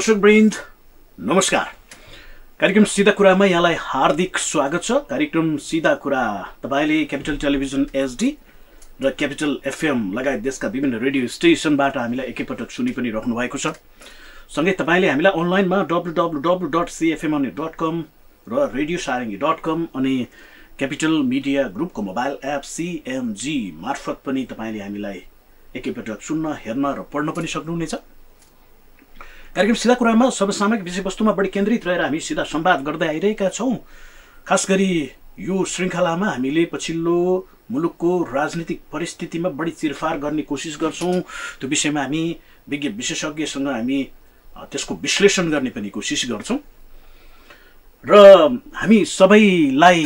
दर्शकवृन्द नमस्कार। कार्यक्रम सिधा कुरामा यहाँलाई हार्दिक स्वागत छ। कार्यक्रम सिधा कुरा तपाईँले क्यापिटल टेलिभिजन एचडी र क्यापिटल एफएम लगायत देशका विभिन्न रेडियो स्टेसनबाट हामीलाई एकैपटक सुनि पनि राख्नु भएको छ। सँगै तपाईँले हामीलाई अनलाइनमा डब्लु डब्लु डब्लु डट सिएफएमअनी डट कम र रेडियो सारङ्गी डट कम अनि क्यापिटल मिडिया ग्रुपको मोबाइल एप सिएमजी मार्फत पनि तपाईँले हामीलाई एकैपटक सुन्न हेर्न र पढ्न पनि सक्नुहुनेछ। कार्यक्रम सिधा कुरामा समसामयिक विषयवस्तुमा बढी केन्द्रित रहेर हामी सिधा संवाद गर्दै आइरहेका छौँ। खास गरी यो श्रृङ्खलामा हामीले पछिल्लो मुलुकको राजनीतिक परिस्थितिमा बढी चिरफार गर्ने कोसिस गर्छौँ। त्यो विषयमा हामी विज्ञ विशेषज्ञसँग हामी त्यसको विश्लेषण गर्ने पनि कोसिस गर्छौँ। र हामी सबैलाई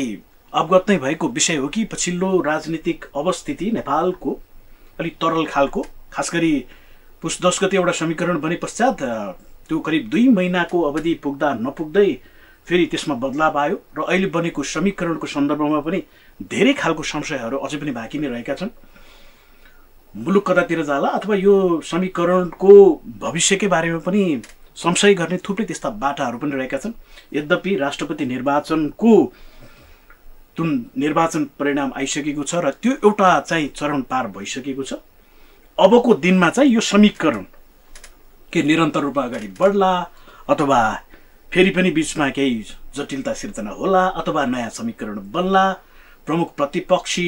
अवगत नै भएको विषय हो कि पछिल्लो राजनीतिक अवस्थिति नेपालको अलिक तरल खालको खास गरी पुस दस गते एउटा समीकरण बने पश्चात त्यो करिब दुई महिनाको अवधि पुग्दा नपुग्दै फेरि त्यसमा बदलाव आयो र अहिले बनेको समीकरणको सन्दर्भमा पनि धेरै खालको संशयहरू अझै पनि बाँकी नै रहेका छन्। मुलुक कतातिर जाला अथवा यो समीकरणको भविष्यकै बारेमा पनि संशय गर्ने थुप्रै त्यस्ता बाटाहरू पनि रहेका छन्। यद्यपि राष्ट्रपति निर्वाचनको जुन निर्वाचन परिणाम आइसकेको छ र त्यो एउटा चाहिँ चरण पार भइसकेको छ। अबको दिनमा चाहिँ यो समीकरण के निरन्तर रूपमा अगाडि बढ्ला अथवा फेरि पनि बिचमा केही जटिलता सिर्जना होला अथवा नयाँ समीकरण बन्ला। प्रमुख प्रतिपक्षी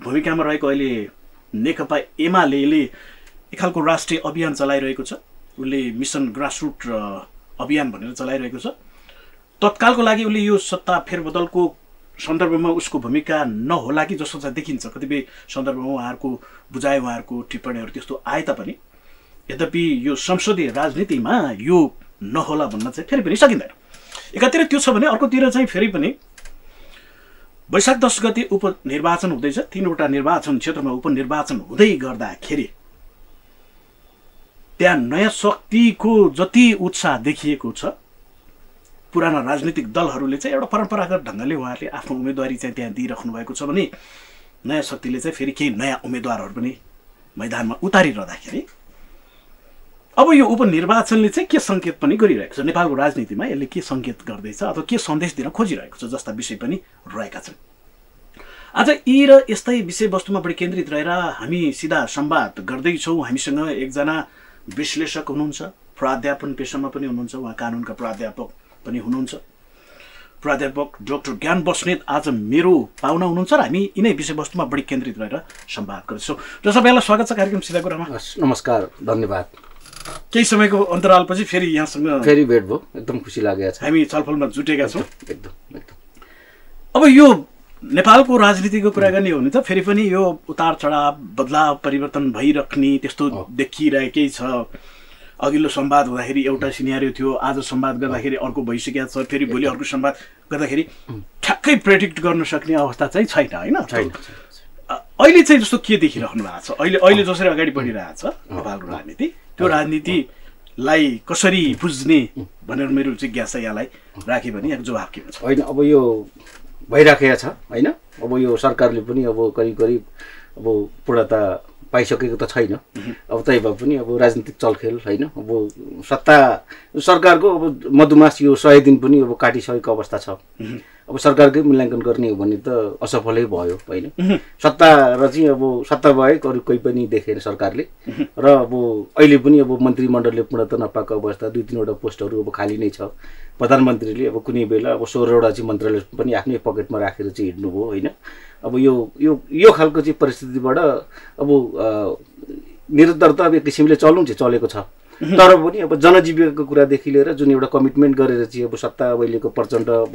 भूमिकामा रहेको अहिले नेकपा एमाले एक खालको राष्ट्रिय अभियान चलाइरहेको छ। उसले मिसन ग्रासरुट अभियान भनेर चलाइरहेको छ। तत्कालको लागि उसले यो सत्ता फेरबदलको सन्दर्भमा उसको भूमिका नहोला कि जस्तो चाहिँ देखिन्छ। कतिपय सन्दर्भमा उहाँहरूको बुझाइ उहाँहरूको टिप्पणीहरू त्यस्तो आए तापनि यद्यपि यो संसदीय राजनीतिमा यो नहोला भन्न चाहिँ फेरि पनि सकिँदैन। एकातिर त्यो छ भने अर्कोतिर चाहिँ फेरि पनि वैशाख दस गते उपनिर्वाचन हुँदैछ। तिनवटा निर्वाचन क्षेत्रमा उपनिर्वाचन हुँदै गर्दाखेरि त्यहाँ नयाँ शक्तिको जति उत्साह देखिएको छ पुराना राजनीतिक दलहरूले चाहिँ एउटा परम्परागत ढङ्गले उहाँहरूले आफ्नो उम्मेदवारी चाहिँ त्यहाँ दिइराख्नु भएको छ भने नयाँ शक्तिले चाहिँ फेरि केही नयाँ उम्मेदवारहरू पनि मैदानमा उतारिरहँदाखेरि अब यो उपनिर्वाचनले चाहिँ के सङ्केत पनि गरिरहेको छ? नेपालको राजनीतिमा यसले के सङ्केत गर्दैछ अथवा के सन्देश दिन खोजिरहेको छ जस्ता विषय पनि रहेका छन्। आज यी र यस्तै विषयवस्तुमा बढी केन्द्रित रहेर हामी सिधा संवाद गर्दैछौँ। हामीसँग एकजना विश्लेषक हुनुहुन्छ प्राध्यापन पेसामा पनि हुनुहुन्छ। उहाँ कानुनका प्राध्यापक पनि हुनुहुन्छ। प्राध्यापक डाक्टर ज्ञान बस्नेत आज मेरो पाहुना हुनुहुन्छ र हामी यिनै विषयवस्तुमा बढी केन्द्रित रहेर संवाद गर्छौँ र सबैलाई स्वागत छ कार्यक्रम सिधा कुरामा नमस्कार धन्यवाद। केही समयको अन्तरालपछि फेरि यहाँसँग फेरि भेट भयो एकदम खुसी लागेको छ। हामी छलफलमा जुटेका छौँ। एकदम एकदम अब यो नेपालको राजनीतिको कुरा गर्ने हो भने त फेरि पनि यो उतार चढाव बदलाव परिवर्तन भइराख्ने त्यस्तो देखिरहेकै छ। अघिल्लो संवाद हुँदाखेरि एउटा सिनेरियो थियो आज संवाद गर्दाखेरि अर्को भइसकेको छ फेरि भोलि अर्को संवाद गर्दाखेरि ठ्याक्कै प्रेडिक्ट गर्न सक्ने अवस्था चाहिँ छैन होइन? छैन अहिले चाहिँ जस्तो के देखिरहनु भएको छ? अहिले अहिले जसरी अगाडि बढिरहेको छ नेपालको राजनीति त्यो राजनीतिलाई कसरी बुझ्ने भनेर मेरो जिज्ञासा यहाँलाई राखेँ भने यहाँ जवाब के हुन्छ? होइन अब यो भइराखेको छ होइन? अब यो सरकारले पनि अब करिब करिब अब पूर्णता पाइसकेको त छैन। अब त्यही भए पनि अब राजनीतिक चलखेल होइन? अब सत्ता सरकारको अब मधुमास यो सय दिन पनि अब काटिसकेको अवस्था छ। अब सरकारकै मूल्याङ्कन गर्ने हो भने त असफलै भयो होइन? सत्ता र चाहिँ अब सत्ता बाहेक अरू कोही पनि देखेन सरकारले। र अब अहिले पनि अब मन्त्रीमण्डलले पूर्णता नपाएको अवस्था दुई तिनवटा पोस्टहरू अब खाली नै छ। प्रधानमन्त्रीले अब कुनै बेला अब सोह्रवटा चाहिँ मन्त्रालय पनि आफ्नै पकेटमा राखेर चाहिँ हिँड्नुभयो होइन? अब यो यो यो खालको चाहिँ परिस्थितिबाट अब निरन्तरता अब एक किसिमले चल्नु चाहिँ चलेको छ। तर पनि अब जनजीविकाको कुरादेखि लिएर जुन एउटा कमिटमेन्ट गरेर चाहिँ अब सत्ता अहिलेको प्रचण्ड अब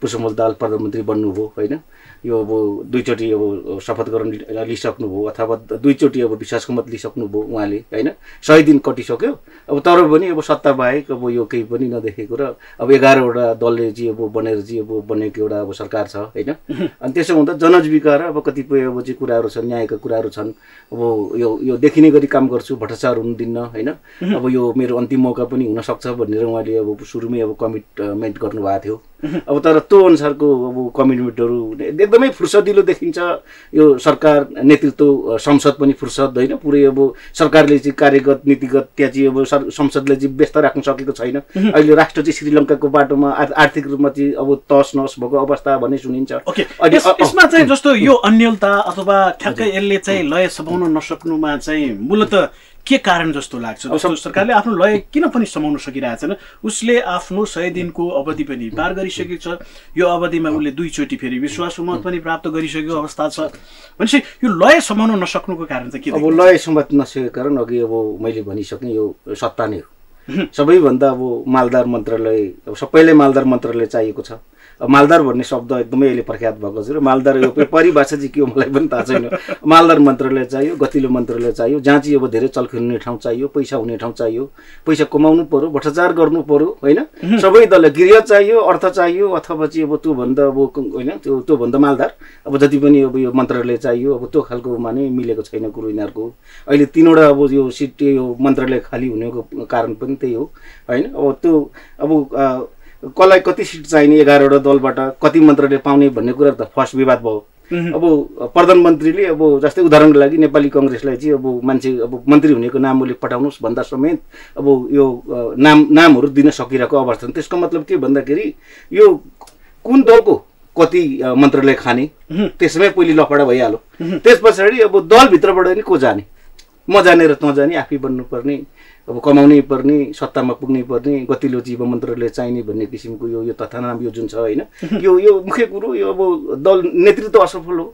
पुष्पमल दाल प्रधानमन्त्री बन्नुभयो होइन? यो अब दुईचोटि अब शपथ ग्रहण लिइसक्नुभयो अथवा दुईचोटि अब विश्वासको मत लिइसक्नुभयो उहाँले होइन? सय दिन कटिसक्यो। अब तर पनि अब सत्ता बाहेक अब यो केही पनि नदेखेको र अब एघारवटा दलले चाहिँ अब बनेर चाहिँ अब बनेको एउटा अब सरकार छ होइन? अनि त्यसो हुँदा जनजीविका र अब कतिपय अब चाहिँ कुराहरू छन् न्यायका कुराहरू छन् अब यो यो देखिने गरी काम गर्छु भ्रष्टाचार हुनु दिन्न होइन? अब यो मेरो अन्तिम मौका पनि हुनसक्छ भनेर उहाँले अब सुरुमै अब कमिटमेन्ट गर्नुभएको थियो। अब तर त्यो अनुसारको अब कमिटमेन्टहरू एकदमै फुर्सदिलो देखिन्छ। यो सरकार नेतृत्व संसद पनि फुर्सद होइन। पुरै अब सरकारले चाहिँ कार्यगत नीतिगत त्यहाँ चाहिँ अब संसदले चाहिँ व्यस्त राख्न सकेको छैन। अहिले राष्ट्र चाहिँ श्रीलङ्काको बाटोमा आर्- आर्थिक रूपमा चाहिँ अब तस नस भएको अवस्था भन्ने सुनिन्छ। यसमा चाहिँ जस्तो यो अन्यलता अथवा ठ्याक्कै यसले चाहिँ लय समाउन नसक्नुमा चाहिँ मूलत के कारण जस्तो लाग्छ? जस्तो सरकारले आफ्नो लय किन पनि समाउन सकिरहेको छैन? उसले आफ्नो सय दिनको अवधि पनि पार गरिसकेको छ। यो अवधिमा उसले दुईचोटि फेरि विश्वासको मत पनि प्राप्त गरिसकेको अवस्था छ। भनेपछि यो लय समाउन नसक्नुको कारण चाहिँ के अब? लय सम्बत नसकेको कारण अघि अब मैले भनिसकेँ यो सत्ता नै हो। सबैभन्दा अब मालदार मन्त्रालय अब सबैलाई मालदार मन्त्रालय चाहिएको छ। मालदार भन्ने शब्द एकदमै अहिले प्रख्यात भएको छ र मालदार यो परिभाषा चाहिँ के हो मलाई पनि थाहा छैन। मालदार मन्त्रालय चाहियो गतिलो मन्त्रालय चाहियो जहाँ चाहिँ अब धेरै चलखेल हुने ठाउँ चाहियो पैसा हुने ठाउँ चाहियो पैसा कमाउनु पर्यो भ्रष्टाचार गर्नु पर्यो होइन? सबै दललाई गृह चाहियो अर्थ चाहियो अथवा चाहिँ अब त्योभन्दा अब होइन त्यो त्योभन्दा मालदार। अब जति पनि अब यो मन्त्रालय चाहियो अब त्यो खालकोमा नै मिलेको छैन कुरो यिनीहरूको। अहिले तिनवटा अब यो सिट यो मन्त्रालय खाली हुनेको कारण पनि त्यही हो होइन? अब त्यो अब कसलाई कति सिट चाहिने एघारवटा दलबाट कति मन्त्रालय पाउने भन्ने कुरा त फर्स्ट विवाद भयो। अब प्रधानमन्त्रीले अब जस्तै उदाहरणको लागि नेपाली कङ्ग्रेसलाई चाहिँ अब मान्छे अब मन्त्री हुनेको नाम उसले पठाउनुहोस् भन्दा समेत अब यो नाम नामहरू दिन सकिरहेको अवस्था। त्यसको मतलब के भन्दाखेरि यो कुन दलको कति मन्त्रालय खाने त्यसमै पहिले लफडा भइहाल्यो। त्यस पछाडि अब दलभित्रबाट नि को जाने? म जाने र तँ जाने आफै बन्नुपर्ने। अब कमाउनै पर्ने सत्तामा पुग्नै पर्ने गतिलो जीव मन्त्रालय चाहिने भन्ने किसिमको यो यो तथानाम यो जुन छ होइन यो यो मुख्य कुरो यो अब दल नेतृत्व असफल हो।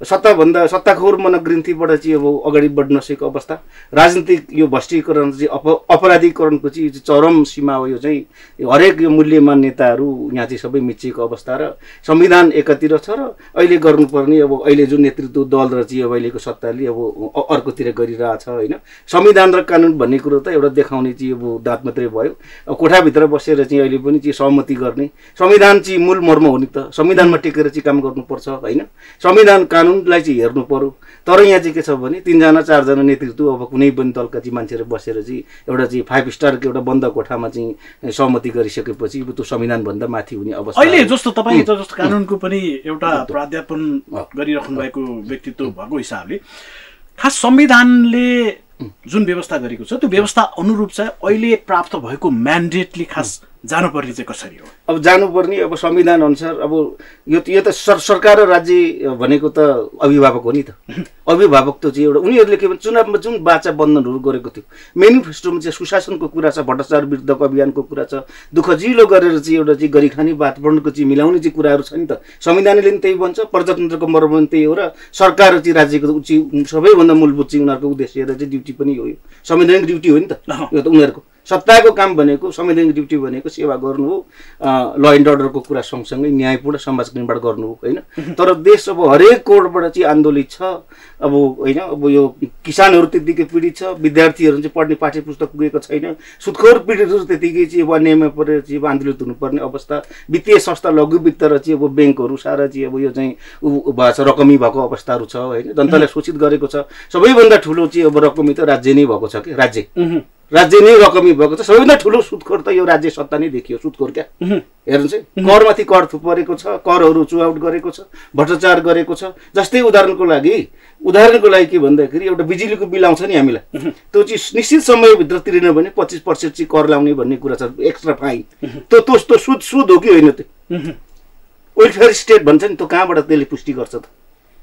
सत्ताभन्दा सत्ताखोर मनोग्रन्थीबाट चाहिँ अब अगाडि बढ्न नसकेको अवस्था। राजनीतिक यो भ्रष्टीकरण चाहिँ अप अपराधीकरणको चाहिँ चरम सीमा हो यो चाहिँ हरेक यो मूल्यमान नेताहरू यहाँ चाहिँ सबै मिचिएको अवस्था र संविधान एकातिर छ र अहिले गर्नुपर्ने अब अहिले जुन नेतृत्व दल र चाहिँ अब अहिलेको सत्ताले अब अर्कोतिर गरिरहेछ होइन? संविधान र कानुन भन्ने कुरो त एउटा देखाउने चाहिँ अब दाँत मात्रै भयो। कोठाभित्र बसेर चाहिँ अहिले पनि चाहिँ सहमति गर्ने। संविधान चाहिँ मूल मर्म हो नि त। संविधानमा टेकेर चाहिँ काम गर्नुपर्छ होइन? संविधान कानुनलाई चाहिँ हेर्नु पर्यो। तर यहाँ चाहिँ के छ भने तिनजना चारजना नेतृत्व अब कुनै पनि दलका चाहिँ मान्छेहरू बसेर चाहिँ एउटा चाहिँ फाइभ स्टारको एउटा बन्द कोठामा चाहिँ सहमति गरिसकेपछि त्यो संविधानभन्दा माथि हुने अवस्था अहिले जस्तो तपाईँ जस्तो कानुनको पनि एउटा प्राध्यापन गरिराख्नु भएको व्यक्तित्व भएको हिसाबले खास संविधानले जुन व्यवस्था गरेको छ त्यो व्यवस्था अनुरूप चाहिँ अहिले प्राप्त भएको म्यान्डेटले खास जानुपर्ने चाहिँ कसरी हो? अब जानुपर्ने अब संविधान अनुसार अब यो त यो त सर सरकार र राज्य भनेको त अभिभावक हो नि त। अभिभावक त चाहिँ एउटा उनीहरूले के भन्छ चुनावमा जुन बाचा बन्धनहरू गरेको थियो मेनिफेस्टोमा चाहिँ सुशासनको कुरा छ भ्रष्टाचार विरुद्धको अभियानको कुरा छ दुःख जिलो गरेर चाहिँ एउटा चाहिँ गरिखाने वातावरणको चाहिँ मिलाउने चाहिँ कुराहरू छ नि त। संविधानले पनि त्यही भन्छ प्रजातन्त्रको मर्म पनि त्यही हो र सरकार र चाहिँ राज्यको चाहिँ सबैभन्दा मूलभूत चाहिँ उनीहरूको उद्देश्य र चाहिँ ड्युटी पनि हो यो। संवैधानिक ड्युटी हो नि त। यो त उनीहरूको। सत्ताको काम भनेको संवैधानिक ड्युटी भनेको सेवा गर्नु हो ल एन्ड अर्डरको कुरा सँगसँगै न्यायपूर्ण समाज निर्माण गर्नु हो होइन? तर देश अब हरेक कोडबाट चाहिँ आन्दोलित छ अब होइन? अब यो किसानहरू त्यत्तिकै पीडित छ विद्यार्थीहरू चाहिँ पढ्ने पाठ्य पुस्तक पुगेको छैन सुत्खोर पीडितहरू त्यत्तिकै चाहिँ अब अन्यायमा परेर चाहिँ अब आन्दोलित हुनुपर्ने अवस्था वित्तीय संस्था लघु वित्त र चाहिँ अब ब्याङ्कहरू सारा चाहिँ अब यो चाहिँ भएको छ रकमी भएको अवस्थाहरू छ होइन? जनतालाई शोषित गरेको छ। सबैभन्दा ठुलो चाहिँ अब रकमी त राज्य नै भएको छ कि? राज्य। राज्य नै रकमी भएको छ। सबैभन्दा ठुलो सुत्खोर त यो राज्य सत्ता नै देखियो। सुत्खोर क्या? हेर्नुहोस् है करमाथि कर थुपरेको छ करहरू चुआउट गरेको छ भ्रष्टाचार गरेको छ जस्तै उदाहरणको लागि उदाहरणको लागि के भन्दाखेरि एउटा बिजुलीको बिल आउँछ नि हामीलाई। त्यो चाहिँ निश्चित समयभित्र तिरेन भने पच्चिस पर्सेन्ट चाहिँ कर लाउने भन्ने कुरा छ एक्स्ट्रा फाइन त्यो त्यो त्यो सुद सुद हो कि होइन त्यो? वेलफेयर स्टेट भन्छ नि त्यो कहाँबाट त्यसले पुष्टि गर्छ त?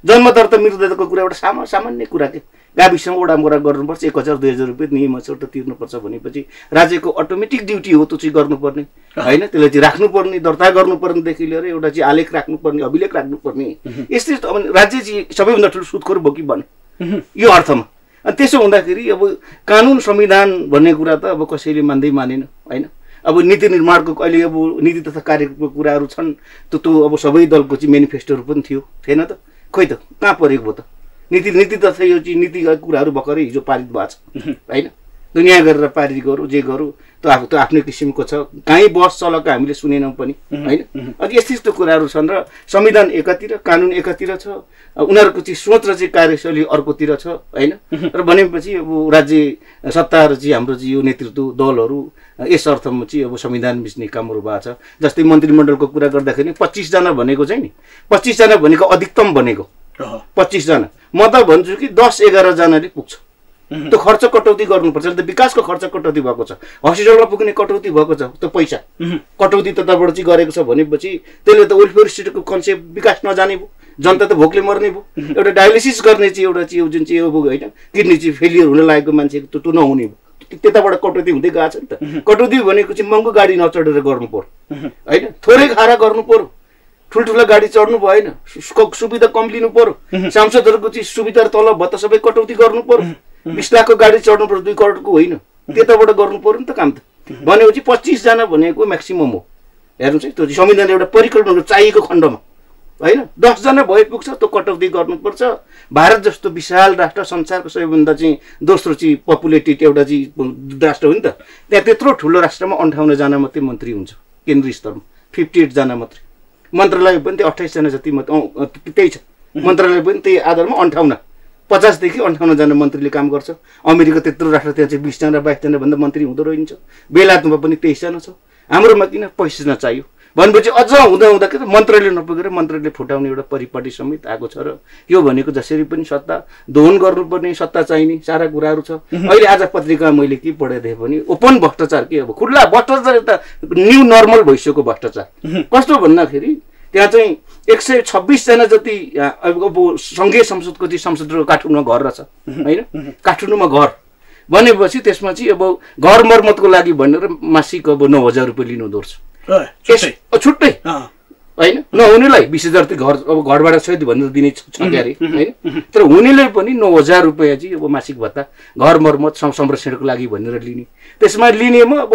जन्मदर मृतको कुरा एउटा सामा सामान्य कुरा के? गाविसमा ओडा मोडा गर्नुपर्छ एक हजार दुई हजार रुपियाँ नियम एउटा तिर्नुपर्छ भनेपछि राज्यको अटोमेटिक ड्युटी हो त्यो चाहिँ गर्नुपर्ने। होइन? त्यसलाई चाहिँ राख्नुपर्ने दर्ता गर्नुपर्नेदेखि लिएर एउटा चाहिँ आलेख राख्नुपर्ने अभिलेख राख्नुपर्ने। यस्तै अब राज्य चाहिँ सबैभन्दा ठुलो सुत्खोर भयो कि भने यो अर्थमा। अनि त्यसो हुँदाखेरि अब कानुन संविधान भन्ने कुरा त अब कसैले मान्दै मानेन होइन? अब नीति निर्माणको अहिले अब नीति तथा कार्यक्रमको कुराहरू छन् त्यो त्यो अब सबै दलको चाहिँ मेनिफेस्टोहरू पनि थियो थिएन त? खोइ त कहाँ परेको भयो त? नीति नीति तथा यो चाहिँ नीतिका कुराहरू भर्खरै हिजो पारित भएको छ। होइन? दुनियाँ गरेर पारित गरौँ जे गरौँ त्यो आफू त्यो आफ्नै किसिमको छ। कहीँ बस चलेको हामीले सुनेनौँ पनि होइन? अनि यस्तो यस्तो कुराहरू छन् र संविधान एकातिर कानुन एकातिर छ। उनीहरूको चाहिँ सोच र चाहिँ कार्यशैली अर्कोतिर छ होइन? र भनेपछि अब राज्य सत्ता र चाहिँ हाम्रो चाहिँ यो नेतृत्व दलहरू यस अर्थमा चाहिँ अब संविधान मिच्ने कामहरू भएको छ। जस्तै मन्त्रीमण्डलको कुरा गर्दाखेरि पच्चिसजना भनेको चाहिँ नि पच्चिसजना भनेको अधिकतम भनेको। पच्चिसजना। म त भन्छु कि दस एघारजनाले पुग्छ। त्यो खर्च कटौती गर्नुपर्छ त्यो विकासको खर्च कटौती भएको छ। हस्पिटलमा पुग्ने कटौती भएको छ त्यो पैसा। उहुँ, कटौती तताबाट चाहिँ गरेको छ भनेपछि त्यसले त वेलफेयर स्टेटको कन्सेप्ट विकास नजाने भयो। जनता त भोकले मर्ने भयो। एउटा डायलिसिस गर्ने चाहिँ एउटा चाहिँ जुन चाहिँ अब होइन किडनी चाहिँ फेलियर हुन लागेको मान्छेको त्यो त्यो नहुने भयो। त्यताबाट कटौती हुँदै गएको छ नि त। कटौती भनेको चाहिँ महँगो गाडी नचढेर गर्नु पर्यो। होइन? थोरै खाएर गर्नु पर्यो। ठुल्ठुलो गाडी चढ्नु भएन। सुविधा कम लिनु पर्यो। सांसदहरूको चाहिँ सुविधा तलब भत्ता सबै कटौती गर्नु पर्यो। बिस लाखको गाडी चढ्नु पर्यो दुई करोडको होइन। त्यताबाट गर्नु पर्यो नि त काम त। भनेपछि पच्चिसजना भनेको म्याक्सिमम हो। हेर्नुहोस् है त्यो संविधान एउटा परिकल्पना चाहिएको खण्डमा। होइन? दसजना भए पुग्छ त्यो कटौती गर्नुपर्छ। भारत जस्तो विशाल राष्ट्र संसारको सबैभन्दा चाहिँ दोस्रो चाहिँ पपुलेटेड एउटा चाहिँ राष्ट्र हो नि त। त्यहाँ त्यत्रो ठुलो राष्ट्रमा अन्ठाउन्नजना मात्रै मन्त्री हुन्छ केन्द्रीय स्तरमा। फिफ्टी एटजना मात्रै। मन्त्रालय पनि त्यही अठाइसजना जति मात्र त्यही छ। मन्त्रालय पनि त्यही आधारमा अन्ठाउन्न। पचासदेखि अन्ठाउन्नजना मन्त्रीले काम गर्छ। अमेरिका त्यत्रो राष्ट्र त्यहाँ चाहिँ बिसजना बाइसजना भन्दा मन्त्री हुँदो रहन्छ बेलायतमा पनि तेइसजना छ। हाम्रोमा किन पैसा चाहियो? भनेपछि अझ हुँदा हुँदा के त मन्त्रीले नपुगेर मन्त्रीले फुटाउने एउटा परिपाटी समेत आएको छ र यो भनेको जसरी पनि सत्ता दोहन गर्नुपर्ने सत्ता चाहिने सारा कुराहरू छ। अहिले आज पत्रिका मैले के पढाइदिएँ भने ओपन भ्रष्टाचार के अब खुल्ला भ्रष्टाचार यता न्यू नर्मल भइसक्यो भ्रष्टाचार। कस्तो भन्दाखेरि त्यहाँ चाहिँ एक सय छब्बिसजना जति अब सङ्घीय संसदको चाहिँ संसद काठमाडौँमा घर रहेछ होइन? काठमाडौँमा घर। भनेपछि त्यसमा चाहिँ अब घर मर्मतको लागि भनेर मासिक अब नौ हजार रुपियाँ लिनु हुँदो रहेछ छुट्टै। होइन? नहुनेलाई बिस हजार त घर अब घरबाट सहित भनेर दिने छ छ क्या अरे होइन? तर हुनेलाई पनि नौ हजार रुपियाँ चाहिँ अब मासिक भत्ता घर मर्मत संरक्षणको लागि भनेर लिने। त्यसमा लिनेमा अब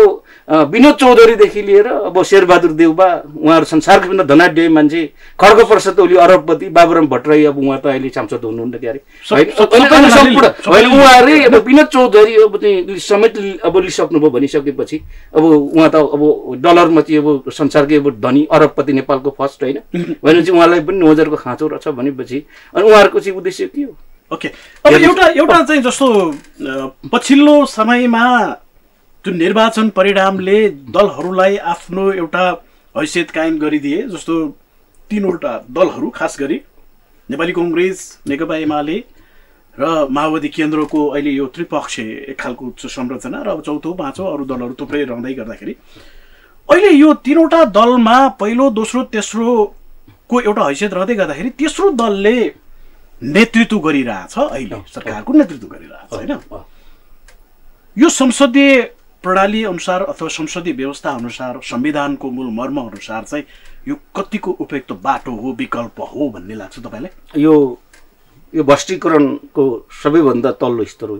विनोद चौधरीदेखि लिएर अब शेरबहादुर देउबा उहाँहरू संसारको भन्दा धनाढ्य मान्छे खड्ग प्रसाद ओली अरबपति बाबुराम भट्टराई अब उहाँ त अहिले सांसद हुनुहुन्न क्या अरे सब- होइन उहाँहरूले अब विनोद चौधरी अब चाहिँ समेत अब लिइसक्नुभयो भनिसकेपछि अब उहाँ त अब डलरमा चाहिँ अब संसारकै अब धनी अरबपति नेपालको फर्स्ट होइन? भनेपछि उहाँलाई पनि नौ हजारको खाँचो रहेछ भनेपछि अनि उहाँहरूको चाहिँ उद्देश्य के हो? ओके। अब एउटा एउटा चाहिँ जस्तो पछिल्लो समयमा जुन निर्वाचन परिणामले दलहरूलाई आफ्नो एउटा हैसियत कायम गरिदिए जस्तो तिनवटा दलहरू खास गरी नेपाली कङ्ग्रेस नेकपा एमाले र माओवादी केन्द्रको अहिले यो त्रिपक्षीय एक खालको संरचना र अब चौथो पाँचौँ अरू दलहरू थुप्रै रहँदै गर्दाखेरि अहिले यो तिनवटा दलमा पहिलो दोस्रो तेस्रोको एउटा हैसियत रहँदै गर्दाखेरि तेस्रो दलले नेतृत्व गरिरहेछ अहिले सरकारको नेतृत्व गरिरहेछ होइन? यो संसदीय प्रणाली अनुसार अथवा संसदीय व्यवस्था अनुसार संविधानको मूल मर्म अनुसार चाहिँ यो कतिको उपयुक्त बाटो हो विकल्प हो भन्ने लाग्छ तपाईँलाई? यो यो भ्रष्टीकरणको सबैभन्दा तल्लो स्तर हो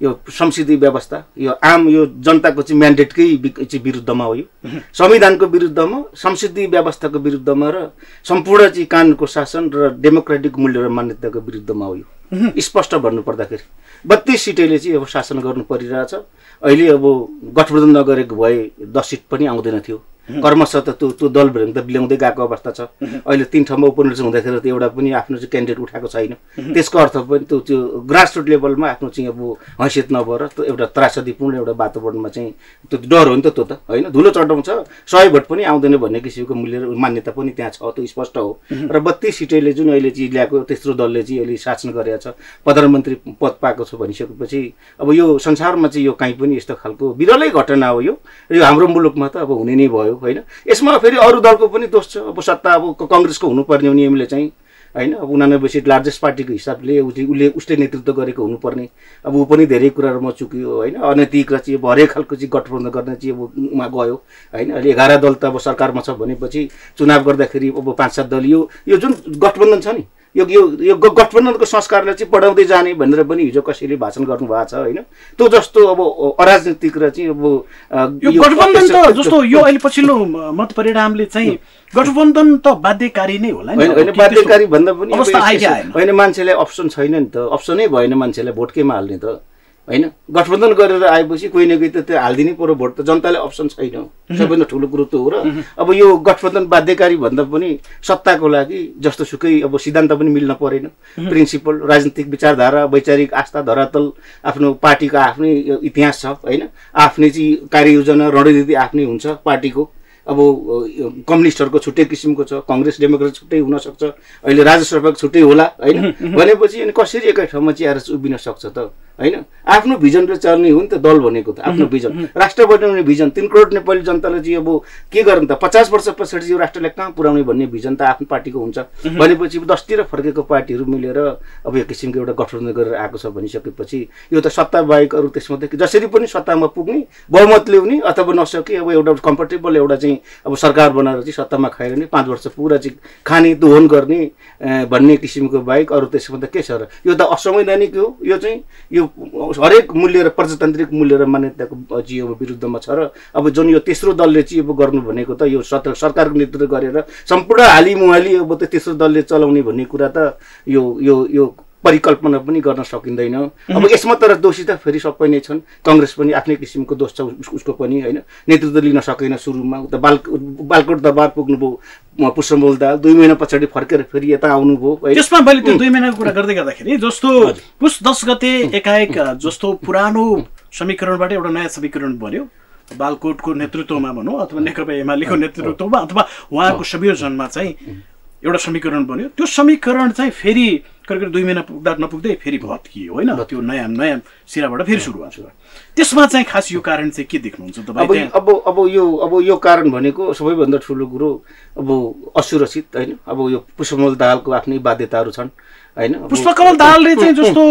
यो। संसदीय व्यवस्था यो आम यो जनताको चाहिँ म्यान्डेटकै चाहिँ विरुद्धमा हो यो। संविधानको विरुद्धमा संसदीय व्यवस्थाको विरुद्धमा र सम्पूर्ण चाहिँ कानुनको शासन र डेमोक्रेटिक मूल्य र मान्यताको विरुद्धमा हो यो। स्पष्ट भन्नुपर्दाखेरि बत्तिस सिटैले चाहिँ अब शासन गर्नु परिरहेछ। अहिले अब गठबन्धन नगरेको भए दस सिट पनि आउँदैन थियो। कर्मशः त त्यो त्यो दल त बिल्याउँदै गएको अवस्था छ। अहिले तिन ठाउँमा उपनिर्वाचन हुँदाखेरि त एउटा पनि आफ्नो चाहिँ क्यान्डिडेट उठाएको छैन। त्यसको अर्थ पनि त्यो त्यो ग्रासरुट लेभलमा आफ्नो चाहिँ अब हैसियत नभएर त्यो एउटा त्रासदीपूर्ण एउटा वातावरणमा चाहिँ त्यो डर हो नि त त्यो त होइन? धुलो चढाउँछ सय भोट पनि आउँदैन भन्ने किसिमको मूल्य मान्यता पनि त्यहाँ छ त्यो स्पष्ट हो। र बत्तिस सिटैले जुन अहिले चाहिँ ल्याएको तेस्रो दलले चाहिँ अहिले शासन गरेको छ प्रधानमन्त्री पद पाएको छ भनिसकेपछि अब यो संसारमा चाहिँ यो काहीँ पनि यस्तो खालको विरलै घटना हो यो र यो हाम्रो मुलुकमा त अब हुने नै भयो होइन? यसमा फेरि अरू दलको पनि दोष छ अब सत्ता अब कङ्ग्रेसको हुनुपर्ने हो नियमले चाहिँ होइन? अब उनानब्बे सिट लार्जेस्ट पार्टीको हिसाबले उसले उसले नेतृत्व गरेको हुनुपर्ने अब ऊ पनि धेरै कुराहरूमा चुक्यो होइन? अनैतिक र चाहिँ अब हरेक खालको चाहिँ गठबन्धन गर्न चाहिँ अब उमा गयो होइन? अहिले एघार दल त अब सरकारमा छ भनेपछि चुनाव गर्दाखेरि अब पाँच सात दल यो जुन गठबन्धन छ नि यो यो यो गठबन्धनको संस्कारलाई चाहिँ बढाउँदै जाने भनेर पनि हिजो कसैले भाषण गर्नुभएको छ होइन? त्यो जस्तो अब अराजनीतिक र चाहिँ अब यो गठबन्धन त जस्तो यो अहिले पछिल्लो मत परिणामले चाहिँ गठबन्धन त बाध्यकारी नै होला नि होइन बाध्यकारी भन्दा पनि? होइन मान्छेलाई अप्सन छैन नि त। अप्सनै भएन मान्छेलाई भोट केमा हाल्ने त। होइन? गठबन्धन गरेर आएपछि कोही न कोही त त्यो हालिदिनै पऱ्यो भोट त जनताले अप्सन छैन सबैभन्दा ठुलो कुरो त हो र अब यो गठबन्धन बाध्यकारी भन्दा पनि सत्ताको लागि जस्तो सुकै अब सिद्धान्त पनि मिल्न परेन। प्रिन्सिपल राजनीतिक विचारधारा वैचारिक आस्था धरातल आफ्नो पार्टीको आफ्नै इतिहास छ होइन? आफ्नै चाहिँ कार्ययोजना रणनीति आफ्नै हुन्छ पार्टीको। अब कम्युनिस्टहरूको छुट्टै किसिमको छ कङ्ग्रेस डेमोक्रेट छुट्टै हुनसक्छ। अहिले राजसभाको छुट्टै होला होइन? भनेपछि अनि कसरी एकै ठाउँमा चाहिँ आएर उभिन सक्छ त? होइन? आफ्नो भिजनले चल्ने हो नि त दल भनेको त आफ्नो भिजन राष्ट्र बनाउने भिजन तिन करोड नेपाली जनताले चाहिँ अब के गर्नु त? पचास वर्ष पछाडि चाहिँ यो राष्ट्रलाई कहाँ पुर्याउने भन्ने भिजन त आफ्नो पार्टीको हुन्छ। भनेपछि दसतिर फर्केको पार्टीहरू मिलेर अब यो किसिमको एउटा गठबन्धन गरेर आएको छ भनिसकेपछि यो त सत्ता बाहेक अरू त्यसमा त जसरी पनि सत्तामा पुग्ने बहुमत ल्याउने अथवा नसके अब एउटा कम्फर्टेबल एउटा चाहिँ अब सरकार बनाएर चाहिँ सत्तामा खाएर पाँच वर्ष पुरा चाहिँ खाने दोहन गर्ने भन्ने किसिमको बाहेक अरू त्यसमा त के छ र? यो त असंवैधानिक हो। यो चाहिँ यो हरेक मूल्य र प्रजातान्त्रिक मूल्य र मान्यताको चाहिँ अब विरुद्धमा छ र अब जुन यो तेस्रो दलले चाहिँ अब गर्नु भनेको त यो सत्र सरकारको नेतृत्व गरेर सम्पूर्ण हाली मुहाली अब त तेस्रो दलले चलाउने भन्ने कुरा त यो यो यो परिकल्पना पनि गर्न सकिँदैन। अब यसमा तर दोषी त फेरि सबै नै छन्। कङ्ग्रेस पनि आफ्नै किसिमको दोष छ उस- उसको पनि होइन। नेतृत्व लिन सकेन सुरुमा। उता बाल बालकोट दरबार पुग्नुभयो पुष्पमोल दाल दुई महिना पछाडि फर्केर फेरि यता आउनुभयो त्यसमा मैले त्यो दुई महिनाको कुरा गर्दै गर्दाखेरि जस्तो पुस दस गते एकाएक जस्तो पुरानो समीकरणबाट एउटा नयाँ समीकरण बन्यो। बालकोटको नेतृत्वमा भनौँ अथवा नेकपा एमालेको नेतृत्वमा अथवा उहाँको संयोजनमा चाहिँ एउटा समीकरण बन्यो। त्यो समीकरण चाहिँ फेरि करिब करिब दुई महिना पुग्दा नपुग्दै फेरि भत्कियो होइन? त्यो नयाँ नयाँ सिराबाट फेरि सुरुवात भयो त्यसमा चाहिँ खास यो कारण चाहिँ के देख्नुहुन्छ? तपाईँ अब अब यो अब यो कारण भनेको सबैभन्दा ठुलो कुरो अब असुरक्षित होइन? अब यो पुष्पमल दाहालको आफ्नै बाध्यताहरू छन् होइन? पुष्पकमल दाहालले चाहिँ जस्तो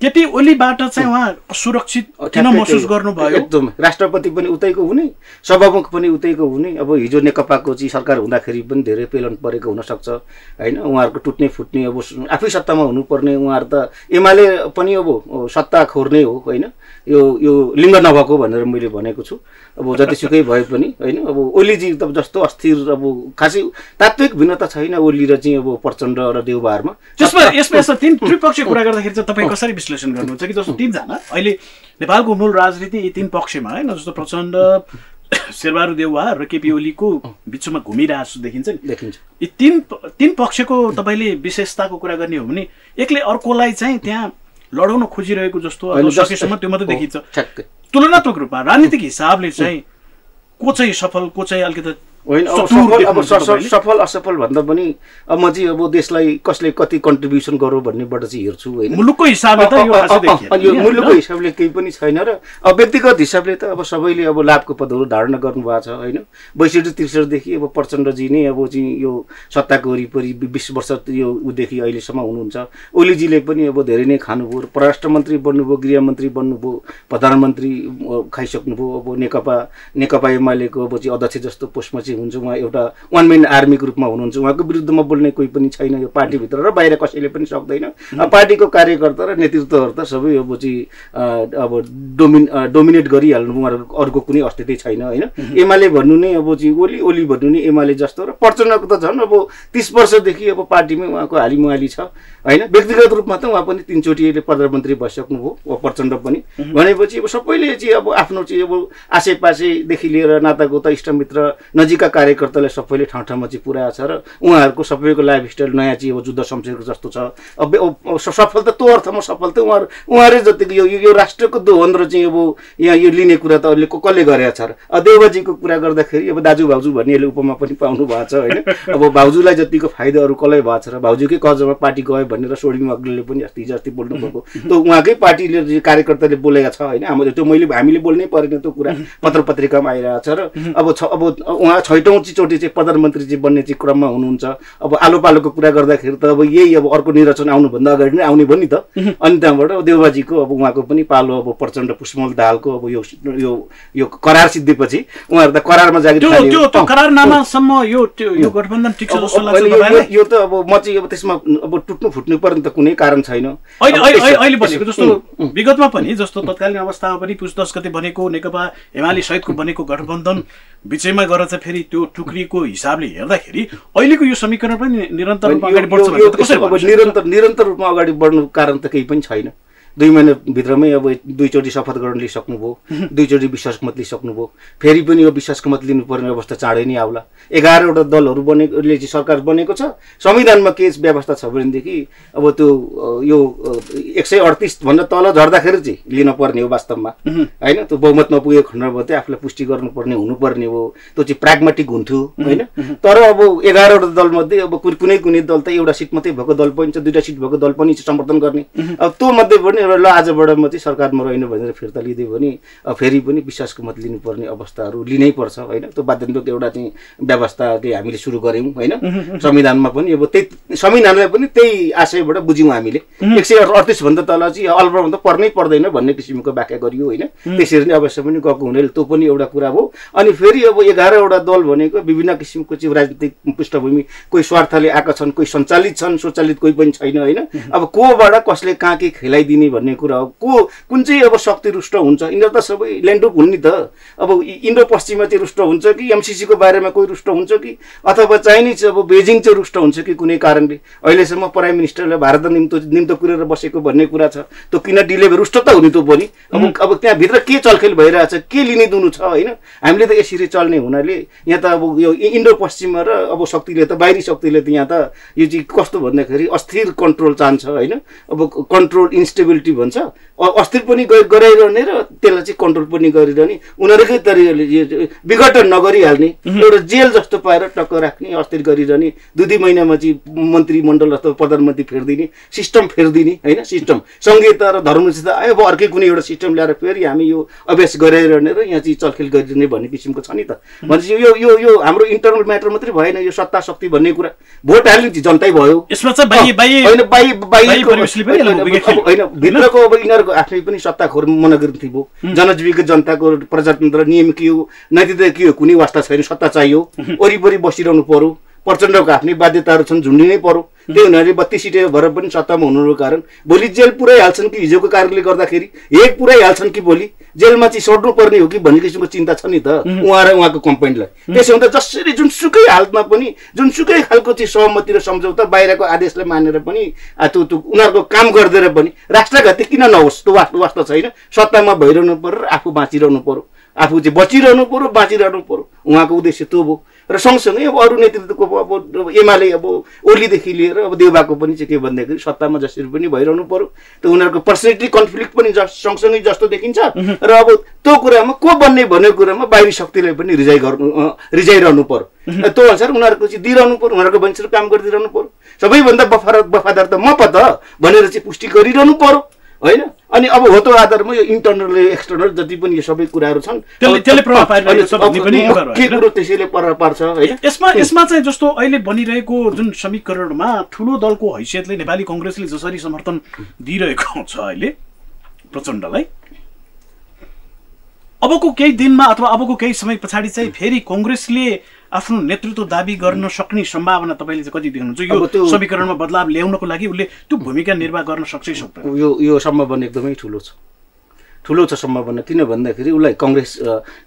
केपी ओलीबाट चाहिँ उहाँ असुरक्षित किन महसुस। गर्नुभयो? एकदम। राष्ट्रपति पनि उतैको हुने सभामुख पनि उतैको हुने। अब हिजो नेकपाको चाहिँ सरकार हुँदाखेरि पनि धेरै पेलन परेको हुनसक्छ। होइन उहाँहरूको टुट्ने फुट्ने अब आफै सत्तामा हुनुपर्ने उहाँहरू त एमाले पनि अब सत्ता खोर्ने हो होइन? यो यो लिङ्ग नभएको भनेर मैले भनेको छु। अब जतिसुकै भए पनि होइन अब ओलीजी त जस्तो अस्थिर अब खासै तात्विक भिन्नता छैन ओली र चाहिँ अब प्रचण्ड र देउबारमा त्यसमा यसमा यसमा तिन त्रिपक्षीय कुरा गर्दाखेरि चाहिँ तपाईँ कसरी विश्लेषण गर्नुहुन्छ कि जस्तो तिनजना? अहिले नेपालको मूल राजनीति यी तिन पक्षमा होइन जस्तो प्रचण्ड शेरबहादुर देउवा र केपी ओलीको बिचमा घुमिरहेको जस्तो देखिन्छ नि। देखिन्छ। यी तिन तिन पक्षको तपाईँले विशेषताको कुरा गर्ने हो भने एक्लै अर्कोलाई चाहिँ त्यहाँ लडाउन खोजिरहेको जस्तो सकेसम्म त्यो मात्रै देखिन्छ। तुलनात्मक रूपमा राजनीतिक हिसाबले चाहिँ को चाहिँ सफल को चाहिँ अलिकति होइन अब सफल अब असफल भन्दा पनि अब म चाहिँ अब देशलाई कसले कति कन्ट्रिब्युसन गरौँ भन्नेबाट चाहिँ हेर्छु होइन। मुलुकको हिसाबले त यो होइन? हिसाबले केही पनि छैन र अब व्यक्तिगत हिसाबले त अब सबैले अब लाभको पदहरू धारणा गर्नुभएको छ होइन। बैसठी त्रिसठीदेखि अब प्रचण्डजी नै अब चाहिँ यो सत्ताको वरिपरि बिस वर्ष यो उदेखि अहिलेसम्म हुनुहुन्छ। ओलीजीले पनि अब धेरै नै खानुभयो परराष्ट्र मन्त्री बन्नुभयो गृहमन्त्री बन्नुभयो प्रधानमन्त्री खाइसक्नुभयो। अब नेकपा नेकपा एमालेको अब चाहिँ अध्यक्ष जस्तो पोस्टमा हुन्छ उहाँ एउटा वान मेन आर्मीको रूपमा हुनुहुन्छ। उहाँको विरुद्धमा बोल्ने कोही पनि छैन यो पार्टीभित्र र बाहिर कसैले पनि सक्दैन। पार्टीको कार्यकर्ता र नेतृत्वहरू त सबै अब चाहिँ अब डोमिन डोमिनेट गरिहाल्नु उहाँहरूको अर्को कुनै अस्तित्वै छैन होइन? एमाले भन्नु नै अब चाहिँ ओली ओली भन्नु नै एमाले जस्तो र प्रचण्डको त झन् अब तिस वर्षदेखि अब पार्टीमै उहाँको हालिमुहाली छ होइन? व्यक्तिगत रूपमा त उहाँ पनि तिनचोटि अहिले प्रधानमन्त्री भइसक्नुभयो प्रचण्ड पनि। भनेपछि अब सबैले चाहिँ अब आफ्नो चाहिँ अब आसेपासेदेखि लिएर नातागोता इष्टमित्र नजिकका कार्यकर्ताले सबैले ठाउँ ठाउँमा चाहिँ पुऱ्याएको छ र उहाँहरूको सबैको लाइफस्टाइल नयाँ चाहिँ अब जुद्ध शमशेरको जस्तो छ। अब सफल त त्यो अर्थमा सफल त उहाँहरू उहाँहरू जतिको यो यो राष्ट्रको दोहन र चाहिँ अब यहाँ यो लिने कुरा त अहिले कसले गरेको छ र देवजीको कुरा गर्दाखेरि अब दाजु भाउजू भन्ने यसले उपमा पनि पाउनु भएको छ होइन। अब भाउजूलाई जतिको फाइदा अरू कसलाई भएको छ र भाउजूकै कजमा पार्टी गयो भनेर सोडिङ अग्रले पनि अस्ति हिजो अस्ति बोल्नु भएको त्यो उहाँकै पार्टीले कार्यकर्ताले बोलेका छ होइन हाम्रो त्यो मैले हामीले बोल्नै परेन त्यो कुरा पत्र पत्रिकामा आइरहेको छ र अब छ अब उहाँ छैटौँ चोटि चाहिँ प्रधानमन्त्री चाहिँ बन्ने चाहिँ क्रममा हुनुहुन्छ। अब आलो पालोको कुरा गर्दाखेरि त अब यही अब अर्को निर्वाचन आउनुभन्दा अगाडि नै आउने भयो नि त अनि त्यहाँबाट देवबाजीको अब उहाँको पनि पालो अब प्रचण्ड पुष्पमल दाहालको अब यो यो यो करार सिद्धिपछि उहाँहरू त करारमा जागिर यो त अब म चाहिँ अब त्यसमा अब टुट्नु फुट्नु पर्ने त कुनै कारण छैन। अहिले भनेको जस्तो विगतमा पनि जस्तो तत्कालीन अवस्थामा पनि पुस दस गते बनेको नेकपा एमाले सहितको बनेको गठबन्धन बिचैमा गएर चाहिँ फेरि त्यो टुक्रीको हिसाबले हेर्दाखेरि अहिलेको यो समीकरण पनि निरन्तर रूपमा अगाडि बढ्छ? निरन्तर निरन्तर रूपमा अगाडि बढ्नु कारण त केही पनि छैन दुई महिनाभित्रमै अब दुईचोटि शपथ ग्रहण लिइसक्नुभयो दुईचोटि विश्वासको मत लिइसक्नुभयो। फेरि पनि यो विश्वासको मत लिनुपर्ने अवस्था चाँडै नै आउला। एघारवटा दलहरू बनेकोले चाहिँ सरकार बनेको छ। संविधानमा के व्यवस्था छ भनेदेखि अब त्यो यो एक सय अडतिसभन्दा तल झर्दाखेरि चाहिँ लिन पर्ने हो वास्तवमा। होइन त्यो बहुमत नपुगेको खण्डमा चाहिँ आफूलाई पुष्टि गर्नुपर्ने हुनुपर्ने हो। त्यो चाहिँ प्राग्मेटिक हुन्थ्यो होइन। तर अब एघारवटा दलमध्ये अब कुनै कुनै दल त एउटा सिट मात्रै भएको दल पनि छ दुइटा सिट भएको दल पनि छ समर्थन गर्ने। अब त्यो मध्ये पनि ल आजबाट म चाहिँ सरकारमा रहेन भनेर फिर्ता लिइदियो भने फेरि पनि विश्वासको मत लिनुपर्ने अवस्थाहरू लिनै पर्छ होइन? त्यो बाध्यतात्मक एउटा चाहिँ व्यवस्थाले हामीले सुरु गऱ्यौँ होइन? संविधानमा पनि अब त्यही संविधानलाई पनि त्यही आशयबाट बुझ्यौँ हामीले। एक सय अडतिसभन्दा तल चाहिँ अल्पभन्दा पर्नै पर्दैन भन्ने किसिमको व्याख्या गरियो होइन? त्यसरी नै अवश्य पनि गएको हुनाले त्यो पनि एउटा कुरा हो। अनि फेरि अब एघारवटा दल भनेको विभिन्न किसिमको चाहिँ राजनीतिक पृष्ठभूमि कोही स्वार्थले आएका छन् कोही सञ्चालित छन् स्वचालित कोही पनि छैन होइन? अब कोबाट कसले कहाँ के खेलाइदिने भन्ने कुरा हो। को कुन चाहिँ अब शक्ति रुष्ट हुन्छ? यिनीहरू त सबै ल्यान्डुक हुन् नि त। अब इन्डो पश्चिममा चाहिँ रुष्ट हुन्छ कि? एमसिसीको बारेमा कोही रुष्ट हुन्छ कि? अथवा चाइनिज अब बेजिङ चाहिँ रुष्ट हुन्छ कि कुनै कारणले? अहिलेसम्म प्राइम मिनिस्टरले भारत निम्तो निम्तो कुरेर बसेको भन्ने कुरा छ। त्यो किन डिले भयो रुष्ट त हुने त्यो पनि? अब अब त्यहाँभित्र के चलखेल भइरहेछ? के लिने दुनु छ होइन? हामीले त यसरी चल्ने हुनाले यहाँ त अब यो इन्डो पश्चिममा र अब शक्तिले त बाहिरी शक्तिले त यहाँ त यो चाहिँ कस्तो भन्दाखेरि अस्थिर कन्ट्रोल चाहन्छ होइन? अब कन्ट्रोल इन्स्टेबिलिटी भन्छ। अ- अस्थिर पनि गराइरहने र त्यसलाई चाहिँ कन्ट्रोल पनि गरिरहने। उनीहरूकै तरिकाले विघटन नगरिहाल्ने एउटा जेल जस्तो पाएर टक्क राख्ने अस्थिर गरिरहने दुई दुई महिनामा चाहिँ मन्त्रीमण्डल अथवा प्रधानमन्त्री फेरिदिने सिस्टम फेरिदिने होइन? सिस्टम सङ्घीयता र धर्मसित आयो अब अर्कै कुनै एउटा सिस्टम ल्याएर फेरि हामी यो अभ्यास गराइरहने र यहाँ चाहिँ चलखेल गरिरहने भन्ने किसिमको छ नि त। भनेपछि यो यो यो हाम्रो इन्टरनल म्याटर मात्रै भएन यो सत्ता शक्ति भन्ने कुरा। भोट हाल्ने जनतै भयो। यसमा चाहिँ होइन भित्रको अब यिनीहरूको आफ्नै पनि सत्ताखोर मनोवृत्ति भयो जनजीविका जनताको प्रजातन्त्र नियम के हो? नैतिकता के हो? कुनै वास्ता छैन सत्ता चाहियो। वरिपरि बसिरहनु पर्यो। प्रचण्डको आफ्नै बाध्यताहरू छन् झुन्डिनै पर्यो। त्यही हुनाले बत्तीस सिटे भएर पनि सत्तामा हुनुको कारण भोलि जेल पुऱ्याइहाल्छन् कि हिजोको कारणले गर्दाखेरि एक पुऱ्याइहाल्छन् कि भोलि? जेलमा चाहिँ सोड्नु पर्ने हो कि भन्ने किसिमको चिन्ता छ नि त उहाँ र उहाँको कम्पनीलाई त्यसो हुँदा जसरी जुनसुकै हालतमा पनि जुनसुकै खालको चाहिँ सहमति र सम्झौता बाहिरको आदेशलाई मानेर पनि त्यो त्यो उनीहरूको काम गरिदिएर पनि राष्ट्रघाती किन नहोस्? त्यो वास्तव वास्तव छैन। सत्तामा भइरहनु पर्यो र आफू बाँचिरहनु पर्यो। आफू चाहिँ बचिरहनु पर्यो बाँचिरहनु पर्यो। उहाँको उद्देश्य त्यो भयो र सँगसँगै अब अरू नेतृत्वको अब एमाले अब ओलीदेखि लिएर अब देउबाको पनि चाहिँ के भन्दाखेरि सत्तामा जसरी पनि भइरहनु पर्यो। त उनीहरूको पर्सनालिटी कन्फ्लिक्ट पनि जस सँगसँगै जस्तो देखिन्छ। र अब त्यो कुरामा को बन्ने भन्ने कुरामा बाहिरी शक्तिलाई पनि रिजाइ गर्नु रिजाइरहनु पर्यो। र त्यो अनुसार उनीहरूको चाहिँ दिइरहनु पर्यो उनीहरूको मान्छेहरू काम गरिदिइरहनु पर्यो। सबैभन्दा बफार वफादार त म पो त भनेर चाहिँ पुष्टि गरिरहनु पर्यो। होइन अनि अब हो त्यो आधारमा यो इन्टरनल एक्सटर्नल जति पनि यो सबै कुराहरू छन् होइन? कुरो त्यसैले प्रभाव पार्छ होइन यसमा यसमा चाहिँ जस्तो अहिले बनिरहेको जुन समीकरणमा ठुलो दलको हैसियतले नेपाली कङ्ग्रेसले जसरी समर्थन दिइरहेको छ अहिले प्रचण्डलाई अबको केही दिनमा अथवा अबको केही समय पछाडि चाहिँ फेरि कङ्ग्रेसले आफ्नो नेतृत्व दावी गर्न सक्ने सम्भावना तपाईँले चाहिँ कति देख्नुहुन्छ? यो त्यो- समीकरणमा बदलाव ल्याउनको लागि उसले त्यो भूमिका निर्वाह गर्न सक्छ सक्दैन। यो यो सम्भावना एकदमै ठुलो छ। ठुलो छ सम्भावना। किन भन्दाखेरि उसलाई कङ्ग्रेस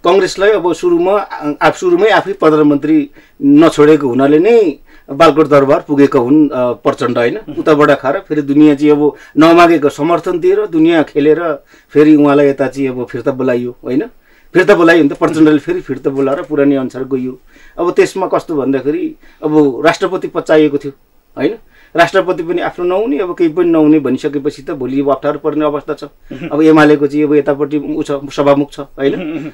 कङ्ग्रेसलाई अब सुरुमा आफ सुरुमै आफै प्रधानमन्त्री नछोडेको हुनाले नै बालकोट दरबार पुगेका हुन् प्रचण्ड होइन? उताबाट खाएर फेरि दुनियाँ चाहिँ अब नमागेको समर्थन दिएर दुनियाँ खेलेर फेरि उहाँलाई यता चाहिँ अब फिर्ता बोलाइयो होइन? फिर्ता बोलाइयो भने त प्रचण्डले फेरि फिर्ता बोलाएर पुरानै अनुसार गइयो अब त्यसमा कस्तो भन्दाखेरि अब राष्ट्रपति पचाइएको थियो होइन? राष्ट्रपति पनि आफ्नो नहुने अब केही पनि नहुने भनिसकेपछि त भोलि अब अप्ठ्यारो पर्ने अवस्था छ। अब एमालेको चाहिँ अब यतापट्टि ऊ छ सभामुख छ होइन?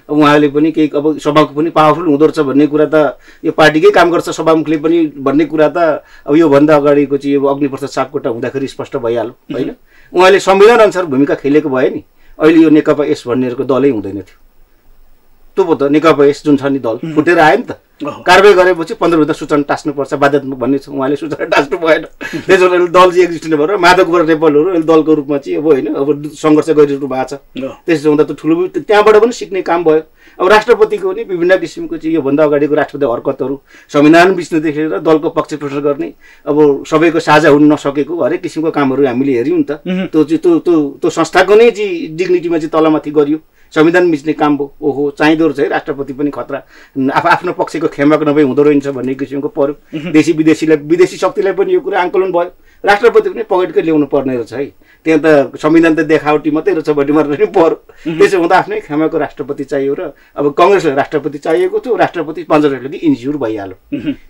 अब उहाँले पनि केही अब सभामुख पनि पावरफुल हुँदो रहेछ भन्ने कुरा त यो पार्टीकै काम गर्छ सभामुखले पनि भन्ने कुरा त अब योभन्दा अगाडिको चाहिँ अब अग्निप्रसाद सापकोटा हुँदाखेरि स्पष्ट भइहाल्यो होइन? उहाँले संविधान अनुसार भूमिका खेलेको भए नि। अहिले यो नेकपा एस भन्नेहरूको दलै हुँदैन थियो। त्यो पो त नेकपा एस जुन छ नि दल फुटेर आयो नि त। कारवाही गरेपछि पन्ध्रभित्र सूचना टाँच्नुपर्छ बाध्यात्मक भन्ने छ उहाँले सूचना टाँच्नु भएन। त्यसो भने दल चाहिँ एक्जिस्टेन्ट भएर माधव कुमार नेपालहरू अहिले दलको रूपमा चाहिँ अब होइन अब सङ्घर्ष गरिरहनु भएको छ। त्यसो हुँदा त ठुलो त्यहाँबाट पनि सिक्ने काम भयो। अब राष्ट्रपतिको पनि विभिन्न किसिमको चाहिँ योभन्दा अगाडिको राष्ट्रपति हरकतहरू संविधान बिच्नुदेखि लिएर दलको पक्ष प्रसार गर्ने अब सबैको साझा हुन नसकेको हरेक किसिमको कामहरू हामीले हेऱ्यौँ नि त। त्यो चाहिँ त्यो त्यो त्यो संस्थाको नै चाहिँ डिग्निटीमा चाहिँ तलमाथि गरियो। संविधान मिच्ने काम भयो ओहो चाहिँदो रहेछ है राष्ट्रपति पनि खतरा। आफ आफ्नो पक्षको खेमाको नभई हुँदो रहेछ भन्ने किसिमको पर्यो देशी विदेशीलाई विदेशी शक्तिलाई पनि यो कुरा आङ्कलन भयो। राष्ट्रपति पनि पकेटकै ल्याउनु पर्ने रहेछ है। त्यहाँ त संविधान त देखावटी मात्रै रहेछ भन्ने मात्र पनि पर्यो त्यसो हुँदा आफ्नै खेमाको राष्ट्रपति चाहियो र अब कङ्ग्रेसलाई राष्ट्रपति चाहिएको थियो राष्ट्रपति कि इन्स्योर भइहाल्यो।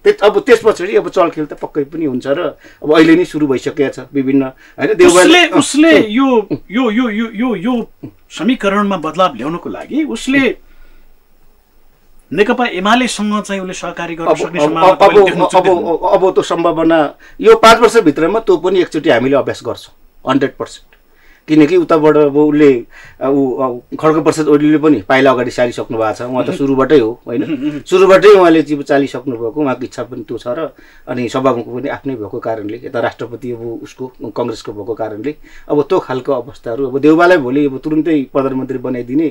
त्यस अब त्यस पछाडि अब चलखेल त पक्कै पनि हुन्छ र अब अहिले नै सुरु भइसकेको छ विभिन्न होइन उसले यो यो यो यो यो समीकरणमा बदलाव ल्याउनको लागि उसले नेकपा एमालेसँग चाहिँ उसले सहकारी गर्न अब सक्ने अब त्यो सम्भावना यो पाँच वर्षभित्रमा त्यो पनि एकचोटि हामीले अभ्यास गर्छौँ हन्ड्रेड पर्सेन्ट। किनकि उताबाट अब उसले ऊ खड्ग प्रसाद ओलीले पनि पाइला अगाडि सारिसक्नु भएको छ। उहाँ त सुरुबाटै हो होइन? सुरुबाटै उहाँले चाहिँ चालिसक्नु भएको उहाँको इच्छा पनि त्यो छ र अनि सभामुखको पनि आफ्नै भएको कारणले यता राष्ट्रपति अब उसको कङ्ग्रेसको भएको कारणले अब त्यो खालको अवस्थाहरू अब देउबालाई भोलि अब तुरुन्तै प्रधानमन्त्री बनाइदिने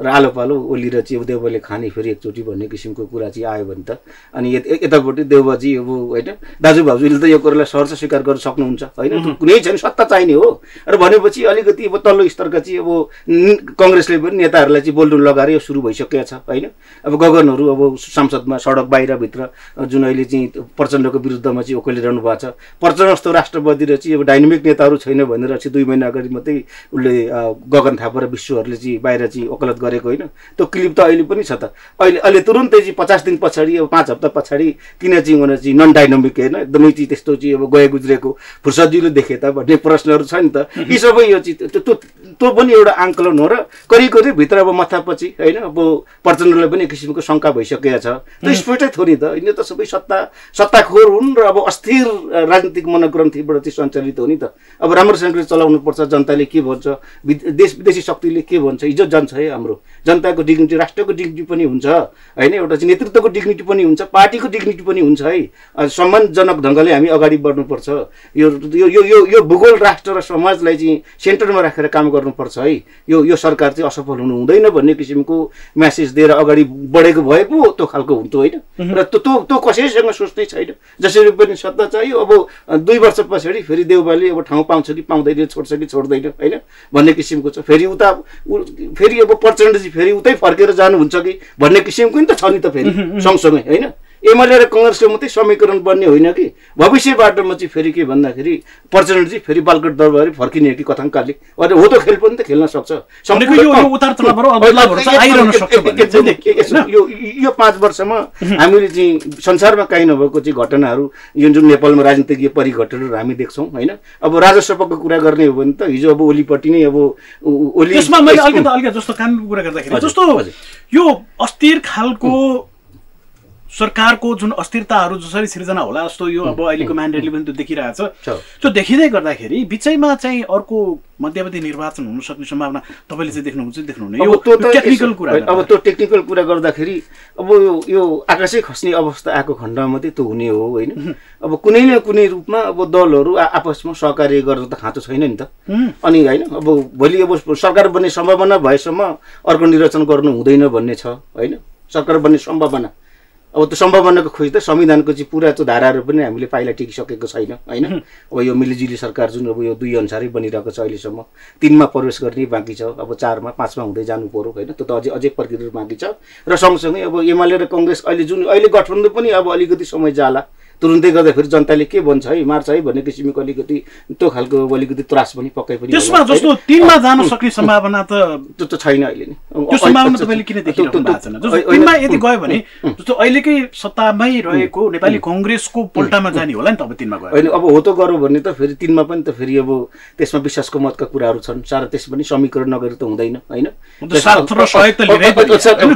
र आलो पालो ओली र चाहिँ अब देउबाले खाने फेरि एकचोटि भन्ने किसिमको कुरा चाहिँ आयो भने त। अनि यत- यतापट्टि देउबाजी अब होइन दाजु भाउजूले त यो कुरालाई सहर स्वीकार गर्न सक्नुहुन्छ होइन? कुनै छैन सत्ता चाहिने हो। र भनेपछि अलिकति अब तल्लो स्तरका चाहिँ अब कङ्ग्रेसले पनि नेताहरूलाई चाहिँ बोल्नु लगाएर यो सुरु भइसकेको छ होइन? अब गगनहरू अब संसदमा सडक बाहिरभित्र जुन अहिले चाहिँ प्रचण्डको विरुद्धमा चाहिँ ओकलिरहनु भएको छ प्रचण्ड जस्तो राष्ट्रपति र चाहिँ अब डाइनामिक नेताहरू छैन भनेर चाहिँ दुई महिना अगाडि मात्रै उसले गगन थापा र विश्वहरूले चाहिँ बाहिर चाहिँ वकालत गरेको होइन। त्यो क्लिप त अहिले पनि छ त। अहिले अहिले तुरुन्तै चाहिँ पचास दिन पछाडि अब पाँच हप्ता पछाडि किन चाहिँ उनीहरू चाहिँ नन डाइनामिक होइन एकदमै चाहिँ त्यस्तो चाहिँ अब गए गुज्रेको फुर्सदिलो देखे त भन्ने प्रश्नहरू छ नि त। यी सबै यो चाहिँ त्यो त्यो पनि एउटा आङ्कलन हो र करिब करिब भित्र अब मथापछि होइन अब प्रचण्डलाई पनि एक किसिमको शङ्का भइसकेको छ। त्यो स्पष्टै थोरै त। यिनीहरू त सबै सत्ता सत्ताखोर हुन् र अब अस्थिर राजनीतिक मनोग्रन्थीबाट चाहिँ सञ्चालित हो नि त। अब राम्रोसँगले चलाउनु पर्छ जनताले के भन्छ देश विदेशी शक्तिले के भन्छ इज्जत जान्छ है हाम्रो। जनताको डिग्निटी राष्ट्रको डिग्निटी पनि हुन्छ होइन? एउटा चाहिँ नेतृत्वको डिग्निटी पनि हुन्छ पार्टीको डिग्निटी पनि हुन्छ है? सम्मानजनक ढङ्गले हामी अगाडि बढ्नुपर्छ। यो यो यो यो यो भूगोल राष्ट्र र समाजलाई चाहिँ सेन्टरमा राखेर काम गर्नुपर्छ है? यो यो सरकार चाहिँ असफल हुनु हुँदैन भन्ने किसिमको म्यासेज दिएर अगाडि बढेको भए पो त्यो खालको हुन्थ्यो होइन? र त्यो त्यो कसैसँग सोच्नै छैन। जसरी पनि सत्ता चाहियो अब दुई वर्ष पछाडि फेरि देउबाले अब ठाउँ पाउँछ कि पाउँदैन छोड्छ कि छोड्दैन होइन? भन्ने किसिमको छ। फेरि उता फेरि अब प्रचण्डजी फेरि उतै फर्केर जानुहुन्छ कि भन्ने किसिमको नि त छ नि त फेरि सँगसँगै होइन? एमाले र कङ्ग्रेसको मात्रै समीकरण बन्ने होइन कि? भविष्य बाटोमा चाहिँ फेरि के भन्दाखेरि प्रचण्डजी फेरि बालकोट दरबारी फर्किने कि कथङ्काले अनि हो त खेल पनि त खेल्न सक्छ। यो चाहिँ चाहिँ पाँच वर्षमा हामीले चाहिँ संसारमा काहीँ नभएको चाहिँ घटनाहरू यो जुन नेपालमा राजनीतिक परिघटनाहरू हामी देख्छौँ होइन? अब राजस्वको कुरा गर्ने हो भने त हिजो अब ओलीपट्टि नै अब ओली जस्तो कानुनको कुरा गर्दाखेरि जस्तो। यो अस्थिर खालको सरकारको जुन अस्थिरताहरू जसरी सिर्जना होला जस्तो यो अब अहिलेको म्यान्डेटले पनि त्यो देखिरहेछ छ। त्यो देखिँदै गर्दाखेरि बिचैमा चाहिँ अर्को मध्यावधि निर्वाचन हुन सक्ने सम्भावना तपाईँले चाहिँ देख्नुहुन्छ कि देख्नुहुन्न यो टेक्निकल कुरा अब त्यो टेक्निकल कुरा गर्दाखेरि अब यो यो आकाशै खस्ने अवस्था आएको खण्डमा मात्रै त्यो हुने हो होइन? अब कुनै न कुनै रूपमा अब दलहरू आपसमा सहकार्य गरेर त खाँचो छैन नि त। अनि होइन अब भोलि अब सरकार बन्ने सम्भावना भएसम्म अर्को निर्वाचन गर्नु हुँदैन भन्ने छ होइन? सरकार बन्ने सम्भावना। अब त्यो सम्भावनाको खोज त संविधानको चाहिँ पुरा त्यो धाराहरू पनि हामीले पाइला टेकिसकेको छैन होइन? अब यो मिलिजुली सरकार जुन अब यो दुई अनुसारै बनिरहेको छ अहिलेसम्म तिनमा प्रवेश गर्ने बाँकी छ अब चारमा पाँचमा हुँदै जानु पर्यो होइन? त्यो त अझै अझै प्रक्रिया बाँकी छ। र सँगसँगै अब एमाले र कङ्ग्रेस अहिले जुन अहिले गठबन्धन पनि अब अलिकति समय जाला। तुरुन्तै गर्दाखेरि जनताले के भन्छ है मार्छ है भन्ने किसिमको अलिकति त्यो खालको अलिकति त्रास पनि पक्कै पनि त्यसमा जस्तो? तिनमा जान सक्ने सम्भावना त त्यो त छैन अहिले नै। त्यो सम्भावना तपाईँले किन देखिरहनु भएको छैन? तिनमा यदि गयो भने जस्तो अहिलेकै सत्तामै रहेको नेपाली कङ्ग्रेसको पोल्टामा जाने होला नि त अब तिनमा गयो होइन अब हो त गरौँ भने त फेरि तिनमा पनि त फेरि अब त्यसमा विश्वासको मतका कुराहरू छन्। सारा त्यसमा पनि समीकरण नगरी त हुँदैन होइन?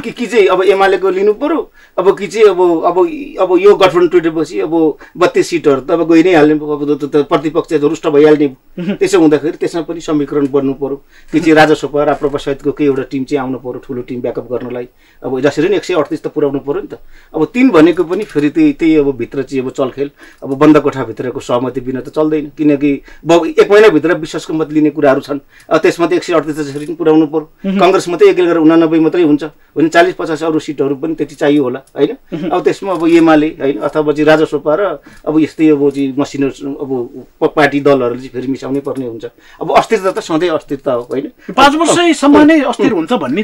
कि चाहिँ अब एमालेको लिनु पर्यो? अब कि चाहिँ अब अब अब यो गठबन्धन टुटेपछि अब बत्तिस सिटहरू त अब गइ नै हाल्ने त्यो प्रतिपक्ष रुष्ट भइहाल्ने त्यसो हुँदाखेरि त्यसमा पनि समीकरण बन्नु पर्यो। कि चाहिँ राजस्व राप्रपा सहितको केही एउटा टिम चाहिँ आउनु पर्यो ठुलो टिम ब्याकअप गर्नलाई। अब जसरी नै एक सय अडतिस त पुऱ्याउनु पर्यो नि त। अब तिन भनेको पनि फेरि त्यही त्यही अब भित्र चाहिँ अब चलखेल अब बन्द कोठाभित्रको सहमति बिना त चल्दैन। किनकि ब- एक महिनाभित्र विश्वासको मत लिने कुराहरू छन्। अब त्यसमा त एक सय अडतिस जसरी पनि पुऱ्याउनु पर्यो। कङ्ग्रेस मात्रै एक गरेर उनानब्बे मात्रै हुन्छ। भने चालिस पचास अरू सिटहरू पनि त्यति चाहियो होला होइन? अब त्यसमा अब एमाले होइन? अथवा चाहिँ राजस्व नपाएर अब यस्तै अब चाहिँ मसिनो अब पार्टी दलहरूले चाहिँ फेरि मिसाउनै पर्ने हुन्छ। अब अस्थिरता त सधैँ अस्थिरता हो होइन? पाँच वर्षसम्म नै अस्थिर हुन्छ भन्ने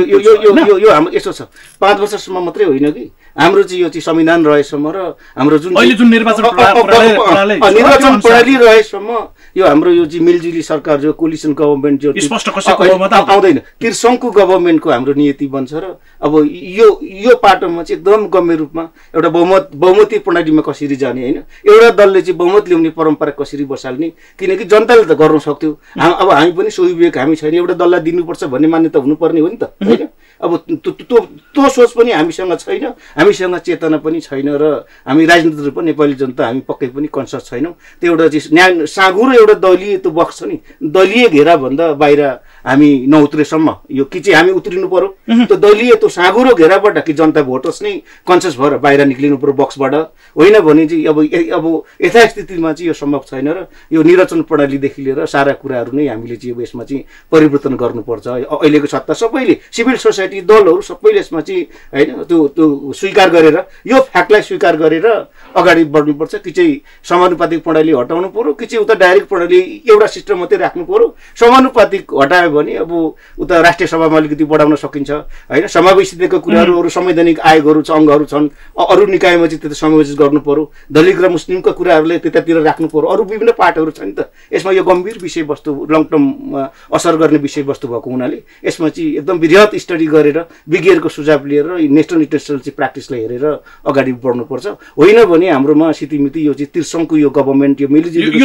यो- यो- यो- होइन? यो यो हाम्रो यस्तो छ। पाँच वर्षसम्म मात्रै होइन कि? हाम्रो चाहिँ यो चाहिँ संविधान रहेसम्म र हाम्रो जुन निर्वाचन प्रणाली रहेसम्म यो हाम्रो यो चाहिँ मिलजुली सरकार जो कोलिसन गभर्मेन्ट जो आउँदैन। त्रिसङ्घको गभर्मेन्टको हाम्रो नियति बन्छ र अब यो यो पाटोमा चाहिँ एकदम गम्भीर रूपमा एउटा बहुमत बहुमती प्रणालीमा कसरी जाने होइन? एउटा दलले चाहिँ बहुमत ल्याउने परम्परा कसरी बसाल्ने? किनकि जनताले त गर्न सक्थ्यो। अब हामी पनि सोही विवेक हामी छैन एउटा दललाई दिनुपर्छ भन्ने मान्यता हुनुपर्ने हो नि त होइन? अब त्यो सोच पनि हामीसँग छैन। हामीसँग चेतना पनि छैन र हामी राजनीतिहरू पनि नेपाली जनता हामी पक्कै पनि कन्सियस छैनौँ। त्यो एउटा चाहिँ न्याय साँगुरो एउटा दलीय त्यो बक्स छ नि। दलीय घेराभन्दा बाहिर हामी नउत्रेसम्म। यो कि चाहिँ हामी उत्रिनु पर्यो। त्यो दलीय त्यो साँगुरो घेराबाट कि जनता भोटर्स नै कन्सियस भएर बाहिर निक्लिनु पर्यो बक्सबाट। होइन भने चाहिँ अब अब यथास्थितिमा चाहिँ यो सम्भव छैन र यो निर्वाचन प्रणालीदेखि लिएर सारा कुराहरू नै हामीले चाहिँ अब यसमा चाहिँ परिवर्तन गर्नुपर्छ। अहिलेको सत्ता सबैले सिभिल सोसाइटी दलहरू सबैले यसमा चाहिँ होइन त्यो त्यो स्वीकार गरेर यो फ्याक्टलाई स्वीकार गरेर अगाडि बढ्नुपर्छ। कि चाहिँ समानुपातिक प्रणाली हटाउनु पर्यो कि चाहिँ उता डाइरेक्ट प्रणाली एउटा सिस्टम मात्रै राख्नु पर्यो। समानुपातिक हटायो भने अब उता राष्ट्रिय सभामा अलिकति बढाउन सकिन्छ। होइन समावेशिताको कुराहरू अरू संवैधानिक आयोगहरू छ अङ्गहरू छन् अरू निकायमा चाहिँ त्यो समावेश गर्नु पर्यो। दलित र मुस्लिमका कुराहरूलाई त्यतातिर राख्नु पर्यो। अरू विभिन्न पार्टहरू छ नि त। यसमा यो गम्भीर विषयवस्तु लङ टर्ममा असर गर्ने विषयवस्तु भएको हुनाले यसमा चाहिँ एकदम वृहत स्टडी गरेर विज्ञहरूको सुझाव लिएर नेसनल इन्टरनेसनल चाहिँ प्र्याक्टिसलाई हेरेर अगाडि बढ्नुपर्छ। होइन भने हाम्रोमा सितिमिति यो चाहिँ त्रिसङ्घको यो गभर्मेन्ट यो यो-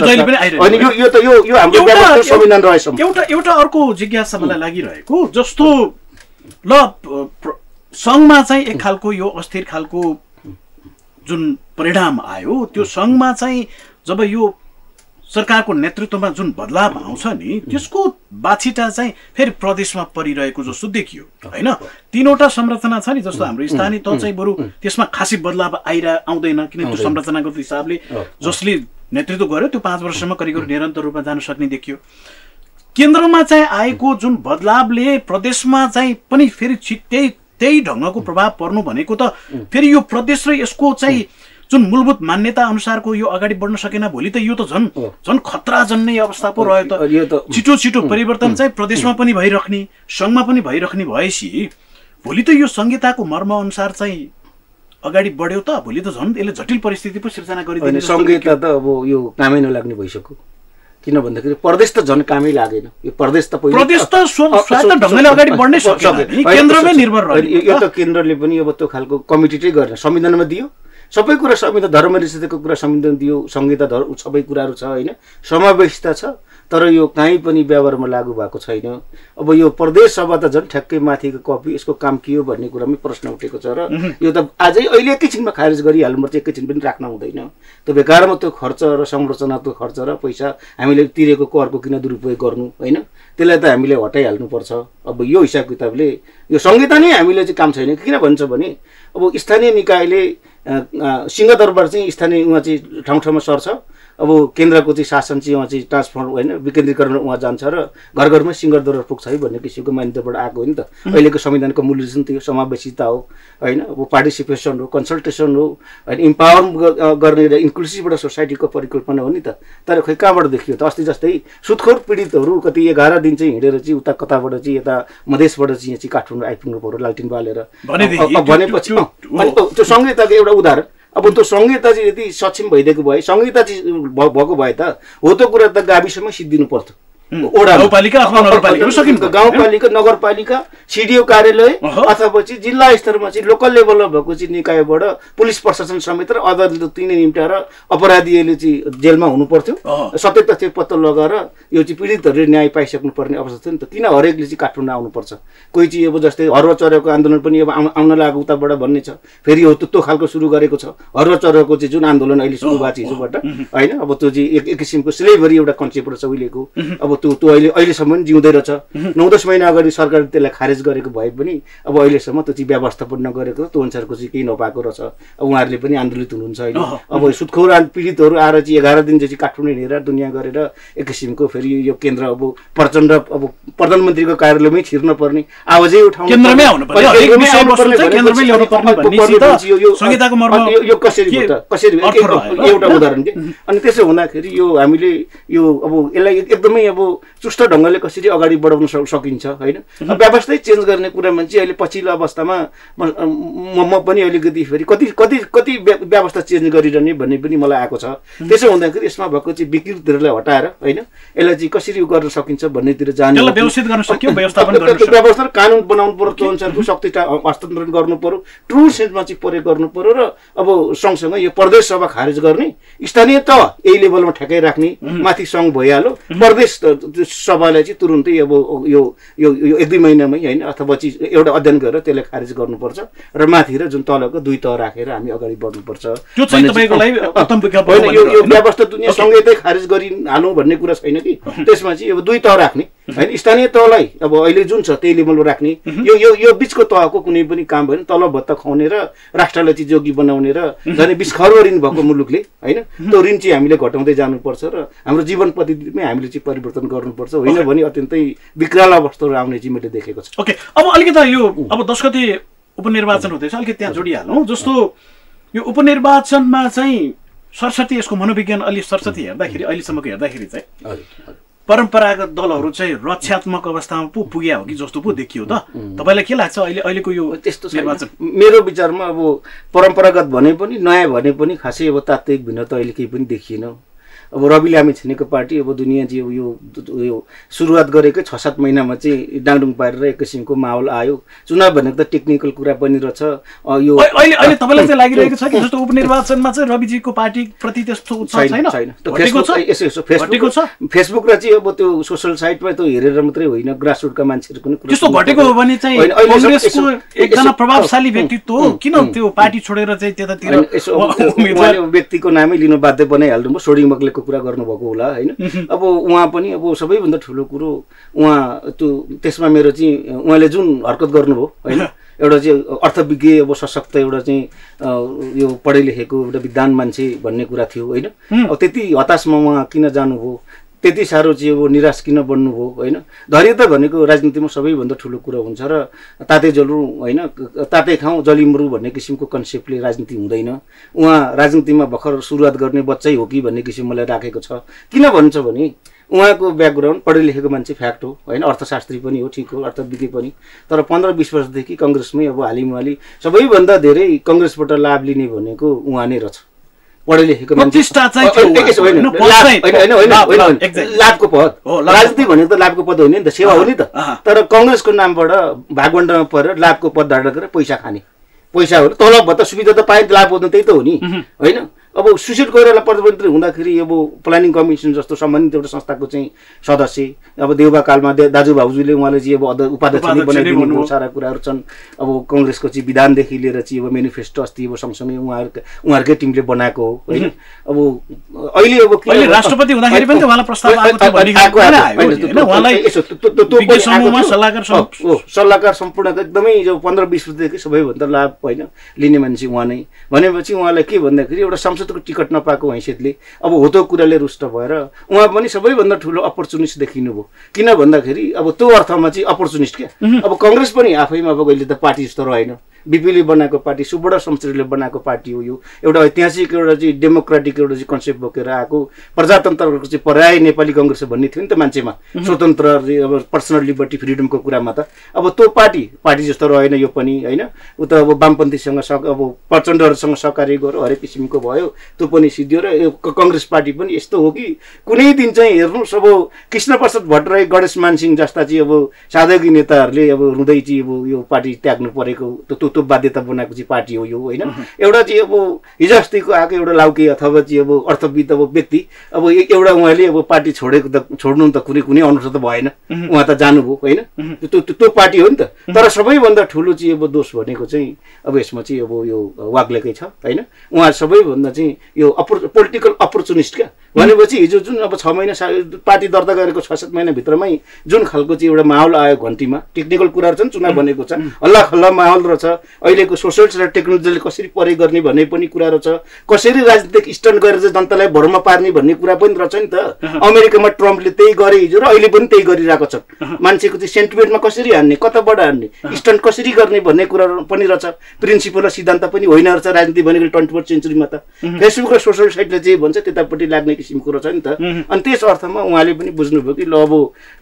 यो जहिले पनि आइरहेको अनि यो यो त यो यो हाम्रो एउटा- व्यवस्था संविधान रहेसम्म एउटा एउटा अर्को जिज्ञासा मलाई लागिरहेको जस्तो ल सङ्घमा चाहिँ एक खालको यो अस्थिर खालको जुन परिणाम आयो त्यो सङ्घमा चाहिँ जब यो सरकारको नेतृत्वमा जुन बदलाव आउँछ नि त्यसको बाछिटा चाहिँ फेरि प्रदेशमा परिरहेको जस्तो देखियो होइन? तिनवटा संरचना छ नि जस्तो हाम्रो स्थानीय तह चाहिँ बरु त्यसमा खासै बदलाव आइरह आउँदैन किन त्यो संरचनागत हिसाबले जसले नेतृत्व गर्यो त्यो पाँच वर्षसम्म करिब निरन्तर रूपमा जान सक्ने देखियो। केन्द्रमा चाहिँ आएको जुन बदलावले प्रदेशमा चाहिँ पनि फेरि छिट्टै त्यही ढङ्गको प्रभाव पर्नु भनेको त फेरि यो प्रदेश र यसको चाहिँ जुन मूलभूत मान्यता अनुसारको यो अगाडि बढ्न सकेन भोलि त यो त झन् झन् खतरा जन्ने अवस्था पो रह्यो त। यो त छिटो छिटो परिवर्तन चाहिँ प्रदेशमा पनि भइराख्ने सङ्घमा पनि भइराख्ने भएपछि भोलि त यो संहिताको मर्म अनुसार चाहिँ अगाडि बढ्यो त भोलि त झन् यसले जटिल परिस्थिति पो सिर्जना गरिदिने सङ्घीयता त अब यो कामै नलाग्ने भइसक्यो। किन भन्दाखेरि प्रदेश त झन् कामै लागेन। यो प्रदेश त पहिले प्रदेश त ढङ्गले अगाडि बढ्नै केन्द्रमै निर्भर रह्यो यो त केन्द्रले पनि अब त्यो खालको कमिटीकै गरेन। संविधानमा दियो। सबै कुरा संविधान धर्मनिष्ठताको कुरा संविधान दियो। संहिता धर्म सबै कुराहरू छ होइन। समावेशिता छ। तर यो काहीँ पनि व्यवहारमा लागू भएको छैन। अब यो प्रदेश सभा त झन् ठ्याक्कै माथिको कपी यसको काम के हो भन्ने कुरामै प्रश्न उठेको छ र यो त आजै अहिले एकैछिनमा खारेज गरिहाल्नुपर्छ एकैछिन पनि राख्न हुँदैन। त्यो बेकारमा त्यो खर्च र संरचनाको खर्च र पैसा हामीले तिरेको करको किन दुरुपयोग गर्नु होइन? त्यसलाई त हामीले हटाइहाल्नुपर्छ। अब यो हिसाब किताबले यो संहिता नै हामीले चाहिँ काम छैन किन भन्छ भने अब स्थानीय निकायले सिंहदरबार चाहिँ स्थानीय उहाँ चाहिँ ठाउँ ठाउँमा सर्छ। अब केन्द्रको चाहिँ शासन चाहिँ उहाँ चाहिँ ट्रान्सफर होइन विकेन्द्रीकरण उहाँ जान्छ र घर घरमै सिंहदरबार पुग्छ है भन्ने किसिमको मान्यताबाट आएको हो नि त। अहिलेको संविधानको मूल्य चाहिँ त्यो समावेशिता हो होइन? अब पार्टिसिपेसन हो कन्सल्टेसन हो होइन? इम्पावर गर्ने र इन्क्लुसिभ एउटा सोसाइटीको परिकल्पना हो नि त। तर खोइ कहाँबाट देखियो त? अस्ति जस्तै सुत्खोर पीडितहरू कति एघार दिन चाहिँ हिँडेर चाहिँ उता कताबाट चाहिँ यता मधेसबाट चाहिँ यहाँ चाहिँ काठमाडौँ आइपुग्नु पऱ्यो लालटिन बालेर। भनेपछि त्यो- संहिताको एउटा उदाहरण। अब त्यो संहिता चाहिँ यदि सक्षम भइदिएको भए संहिता चाहिँ भ- भएको भए त हो त्यो कुरा त गाविसमै सिद्धिनु पर्थ्यो। गाउँपालिका नगरपालिका सिडिओ कार्यालय। अथवा चाहिँ जिल्ला स्तरमा चाहिँ लोकल लेभलमा भएको चाहिँ निकायबाट पुलिस प्रशासन समेत र अदालतले तिनै निम्टाएर अपराधीले चाहिँ जेलमा हुनु पर्थ्यो। सत्य तथ्य पत्तो लगाएर यो चाहिँ पीडितहरूले न्याय पाइसक्नु पर्ने अवस्था थियो नि त। किन हरेकले चाहिँ काठमाडौँ आउनुपर्छ? कोही चाहिँ अब जस्तै हरुवा चराको आन्दोलन पनि अब आउन लागेको उताबाट भन्ने छ। फेरि हो त्यो खालको सुरु गरेको छ। हरुवा चराको चाहिँ जुन आन्दोलन अहिले सुरु भएको छ हिजोबाट होइन? अब त्यो चाहिँ एक एक किसिमको स्लेभरी एउटा कन्सेप्ट रहेछ उहिलेको। अब त्यो त्यो अहिले अहिलेसम्म पनि जिउँदै रहेछ। नौ दस महिना अगाडि सरकारले त्यसलाई खारेज गरेको भए पनि अब अहिलेसम्म त्यो चाहिँ व्यवस्थापन नगरेको त्यो अनुसारको चाहिँ केही नपाएको रहेछ। अब उहाँहरूले पनि आन्दोलित हुनुहुन्छ अहिले। अहँ। अब सुत्खोर पीडितहरू आएर चाहिँ एघार दिन चाहिँ काठमाडौँ हिँडेर दुनियाँ गरेर एक किसिमको फेरि यो केन्द्र अब प्रचण्ड अब प्रधानमन्त्रीको कार्यालयमै छिर्न पर्ने आवाजै उठाउनु अब? एउटा उदाहरण के अनि त्यसो हुँदाखेरि यो हामीले यो अब यसलाई एकदमै अब चुस्त ढङ्गले कसरी अगाडि बढाउन सक- सकिन्छ होइन? व्यवस्थै चेन्ज गर्ने कुरामा चाहिँ अहिले पछिल्लो अवस्थामा म पनि अलिकति फेरि कति कति कति व्य- व्यवस्था चेन्ज गरिरहने भन्ने पनि मलाई आएको छ। त्यसो हुँदाखेरि यसमा भएको चाहिँ विकृतिहरूलाई हटाएर होइन? यसलाई चाहिँ कसरी गर्न सकिन्छ भन्नेतिर जाने। व्यवस्था कानुन बनाउनु पर्यो त्यो अनुसारको शक्ति हस्तान्तरण गर्नु पर्यो ट्रु सेन्समा चाहिँ प्रयोग गर्नु पर्यो र अब सँगसँगै यो प्रदेश सभा खारेज गर्ने स्थानीय तह यही लेभलमा ठ्याक्कै राख्ने माथि सङ्घ भइहाल्यो प्रदेश त्यो सभालाई चाहिँ तुरुन्तै अब यो यो यो एक दुई महिनामै होइन अथवा चाहिँ एउटा अध्ययन गरेर त्यसलाई खारेज गर्नुपर्छ र माथि र जुन तलको दुई तह राखेर हामी अगाडि बढ्नुपर्छ त्यो चाहिँ यो? व्यवस्था दुनियाँ सँगै खारेज गरिहालौँ भन्ने कुरा छैन कि। त्यसमा चाहिँ अब दुई तह राख्ने। होइन स्थानीय तहलाई अब अहिले जुन छ त्यही लेभलमा राख्ने यो यो यो बिचको तहको कुनै पनि काम भएन। तल भत्ता खुवाउने र राष्ट्रलाई चाहिँ जोगी बनाउने र झन् बिस खर्ब ऋण भएको मुलुकले होइन त्यो ऋण चाहिँ हामीले घटाउँदै जानुपर्छ र हाम्रो जीवन पद्धतिमै हामीले चाहिँ परिवर्तन गर्नुपर्छ होइन? भने अत्यन्तै विकराल अवस्थाहरू आउने चाहिँ मैले देखेको छु। ओके अब अलिकति यो अब दस गते उपनिर्वाचन हुँदैछ अलिकति त्यहाँ जोडिहालौँ। जस्तो यो उपनिर्वाचनमा चाहिँ सरस्वती यसको मनोविज्ञान अलि सरस्वती हेर्दाखेरि अहिलेसम्मको हेर्दाखेरि चाहिँ परम्परागत दलहरू चाहिँ रक्षात्मक अवस्थामा पो पुग्या हो कि जस्तो पो देखियो त। तपाईँलाई के लाग्छ? अहिले अहिलेको यो त्यस्तो निर्वाचन? मेरो विचारमा अब परम्परागत भने पनि नयाँ भने पनि खासै अब तात्विक भिन्नता अहिले केही पनि देखिएन। अब रवि लामी छिनेको पार्टी अब दुनियाँ चाहिँ यो यो सुरुवात गरेकै छ सात महिनामा चाहिँ डाङडुङ पारेर एक किसिमको माहौल आयो। चुनाव भनेको त टेक्निकल कुरा पनि रहेछ। यो अहिले अहिले तपाईँलाई चाहिँ लागिरहेको छ कि जस्तो उपनिर्वाचनमा चाहिँ रविजीको पार्टी प्रति त्यस्तो उत्साह छैन फेसबुक छ? यसो यसो घटेको छ? फेसबुक फेसबुक र चाहिँ अब त्यो सोसल साइटमा त्यो हेरेर मात्रै होइन। ग्रासरुटका मान्छेहरूको पनि त्यस्तो घटेको हो। भने चाहिँ कङ्ग्रेसको एकजना प्रभावशाली व्यक्तित्व हो। किन त्यो पार्टी छोडेर चाहिँ त्यतातिर व्यक्तिको नामै लिनु बाध्य बनाइहाल्नु भयो सोडिङ मक्लेको कुरा गर्नुभएको होला होइन? अब उहाँ पनि अब सबैभन्दा ठुलो कुरो उहाँ त्यो त्यसमा मेरो चाहिँ उहाँले जुन हरकत गर्नुभयो होइन? एउटा चाहिँ अर्थविज्ञ अब सशक्त एउटा चाहिँ यो पढे लेखेको एउटा विद्वान मान्छे भन्ने कुरा थियो होइन? अब त्यति हताशमा उहाँ किन जानुभयो? त्यति साह्रो चाहिँ अब निराश किन बन्नुभयो होइन? धैर्यता भनेको राजनीतिमा सबैभन्दा ठुलो कुरो हुन्छ र ताते जलु होइन? ताते खाउँ जलिमरु भन्ने किसिमको कन्सेप्टले राजनीति हुँदैन। उहाँ राजनीतिमा भर्खर सुरुवात गर्ने बच्चै हो कि भन्ने किसिम मलाई राखेको छ। किन भन्छ भने उहाँको ब्याकग्राउन्ड पढे लेखेको मान्छे फ्याक्ट हो होइन? अर्थशास्त्री पनि हो ठिक हो अर्थविज्ञ पनि। तर पन्ध्र बिस वर्षदेखि कङ्ग्रेसमै अब हालिमुहाली सबैभन्दा धेरै कङ्ग्रेसबाट लाभ लिने भनेको उहाँ नै रहेछ। पढे लेखेको प्रतिष्ठा. लाभको पद। हो, राजनीति भनेको त लाभको पद हो नि त सेवा हो नि त। तर कङ्ग्रेसको नामबाट भागवण्डामा परेर लाभको पद धारण गरेर पैसा खाने। पैसा हो तलब भत्ता सुविधा त पाए लाभ हुँदैन त्यही त हो नि। होइन? अब सुशील कोइराला प्रधानमन्त्री हुँदाखेरि अब प्लानिङ कमिसन जस्तो सम्बन्धित एउटा संस्थाको चाहिँ सदस्य अब देउबा कालमा दे- दाजु भाउजूले उहाँले चाहिँ अब उपाध्यक्ष बनाइदिनु सारा कुराहरू छन्। अब कङ्ग्रेसको चाहिँ विधानदेखि लिएर चाहिँ अब मेनिफेस्टो अस्ति अब सँगसँगै उहाँहरूकै उहाँहरूकै टिमले बनाएको हो होइन? अब अहिले अब राष्ट्रपति हुँदाखेरि पनि त उहाँलाई प्रस्ताव। सल्लाहकार सम्- अँ, ओ, सल्लाहकार सम्पूर्णको एकदमै पन्ध्र बिस वर्षदेखि सबैभन्दा लाभ होइन लिने मान्छे उहाँ नै। भनेपछि उहाँलाई के भन्दाखेरि एउटा संसदको टिकट नपाएको हैसियतले अब हो त्यो कुराले रुष्ट भएर उहाँ पनि सबैभन्दा ठुलो अपर्चुनिस्ट देखिनु भयो। किन भन्दाखेरि अब त्यो अर्थमा चाहिँ अपर्चुनिस्ट क्या? अब कङ्ग्रेस पनि आफैमा अब अहिले त पार्टी जस्तो रहेन। बिपीले बनाएको पार्टी सुब्बा शमशेरले बनाएको पार्टी हो यो। एउटा ऐतिहासिक एउटा चाहिँ डेमोक्रेटिक एउटा चाहिँ कन्सेप्ट बोकेर आएको। प्रजातन्त्रको चाहिँ पर्याय नेपाली कङ्ग्रेस भन्ने थियो नि त मान्छेमा। स्वतन्त्र अब पर्सनल लिबर्टी फ्रिडमको कुरामा त। अब त्यो पार्टी पार्टी जस्तो रहेन यो पनि होइन? उता अब वामपन्थीसँग सक अब प्रचण्डहरूसँग सहकार्य गर्यो हरेक किसिमको भयो। त्यो पनि सिद्धियो र यो कङ्ग्रेस पार्टी पनि यस्तो हो कि कुनै दिन चाहिँ हेर्नुहोस् अब कृष्ण प्रसाद भट्टराई गणेश मानसिंह जस्ता चाहिँ अब साधकी नेताहरूले अब रुँदै चाहिँ अब यो पार्टी त्याग्नु परेको त्यो त्यो बाध्यता बनाएको चाहिँ पार्टी हो यो होइन? एउटा चाहिँ अब हिजो अस्तिको आएको एउटा लाउके अथवा चाहिँ अब अर्थविद अब व्यक्ति अब एउटा उहाँले अब पार्टी छोडेको त छोड्नु त कुनै कुनै अनुसार त भएन। उहाँ। त जानुभयो होइन? त्यो त्यो पार्टी हो नि त। तर सबैभन्दा ठुलो चाहिँ अब दोष भनेको चाहिँ अब यसमा चाहिँ अब यो वाग्लेकै छ होइन? उहाँ सबैभन्दा चाहिँ यो अपर पोलिटिकल अपर्चुनिस्ट क्या। भनेपछि हिजो जुन अब छ महिना सा पार्टी दर्ता गरेको छ सात महिनाभित्रमै जुन खालको चाहिँ एउटा माहौल आयो घन्टीमा टेक्निकल कुराहरू छन् चुनाव भनेको छ। हल्ला खल्ला माहौल रहेछ अहिलेको सोसियल र टेक्नोलोजीले कसरी प्रयोग गर्ने भन्ने पनि कुरा रहेछ। कसरी राजनीतिक स्टन्ट गरेर चाहिँ जनतालाई भरमा पार्ने भन्ने कुरा पनि रहेछ नि त। अमेरिकामा ट्रम्पले त्यही गरे हिजो र अहिले पनि त्यही गरिरहेको छ। मान्छेको चाहिँ सेन्टिमेन्टमा कसरी हान्ने कताबाट हान्ने स्टन्ट कसरी गर्ने भन्ने कुरा पनि रहेछ। प्रिन्सिपल र सिद्धान्त पनि होइन रहेछ राजनीति भनेको ट्वेन्टी फोर्थ सेन्चुरीमा त। फेसबुक र सोसियल साइटले जे भन्छ त्यतापट्टि लाग्ने किसिमको रहेछ नि त। अनि त्यस अर्थमा उहाँले पनि बुझ्नुभयो कि ल अब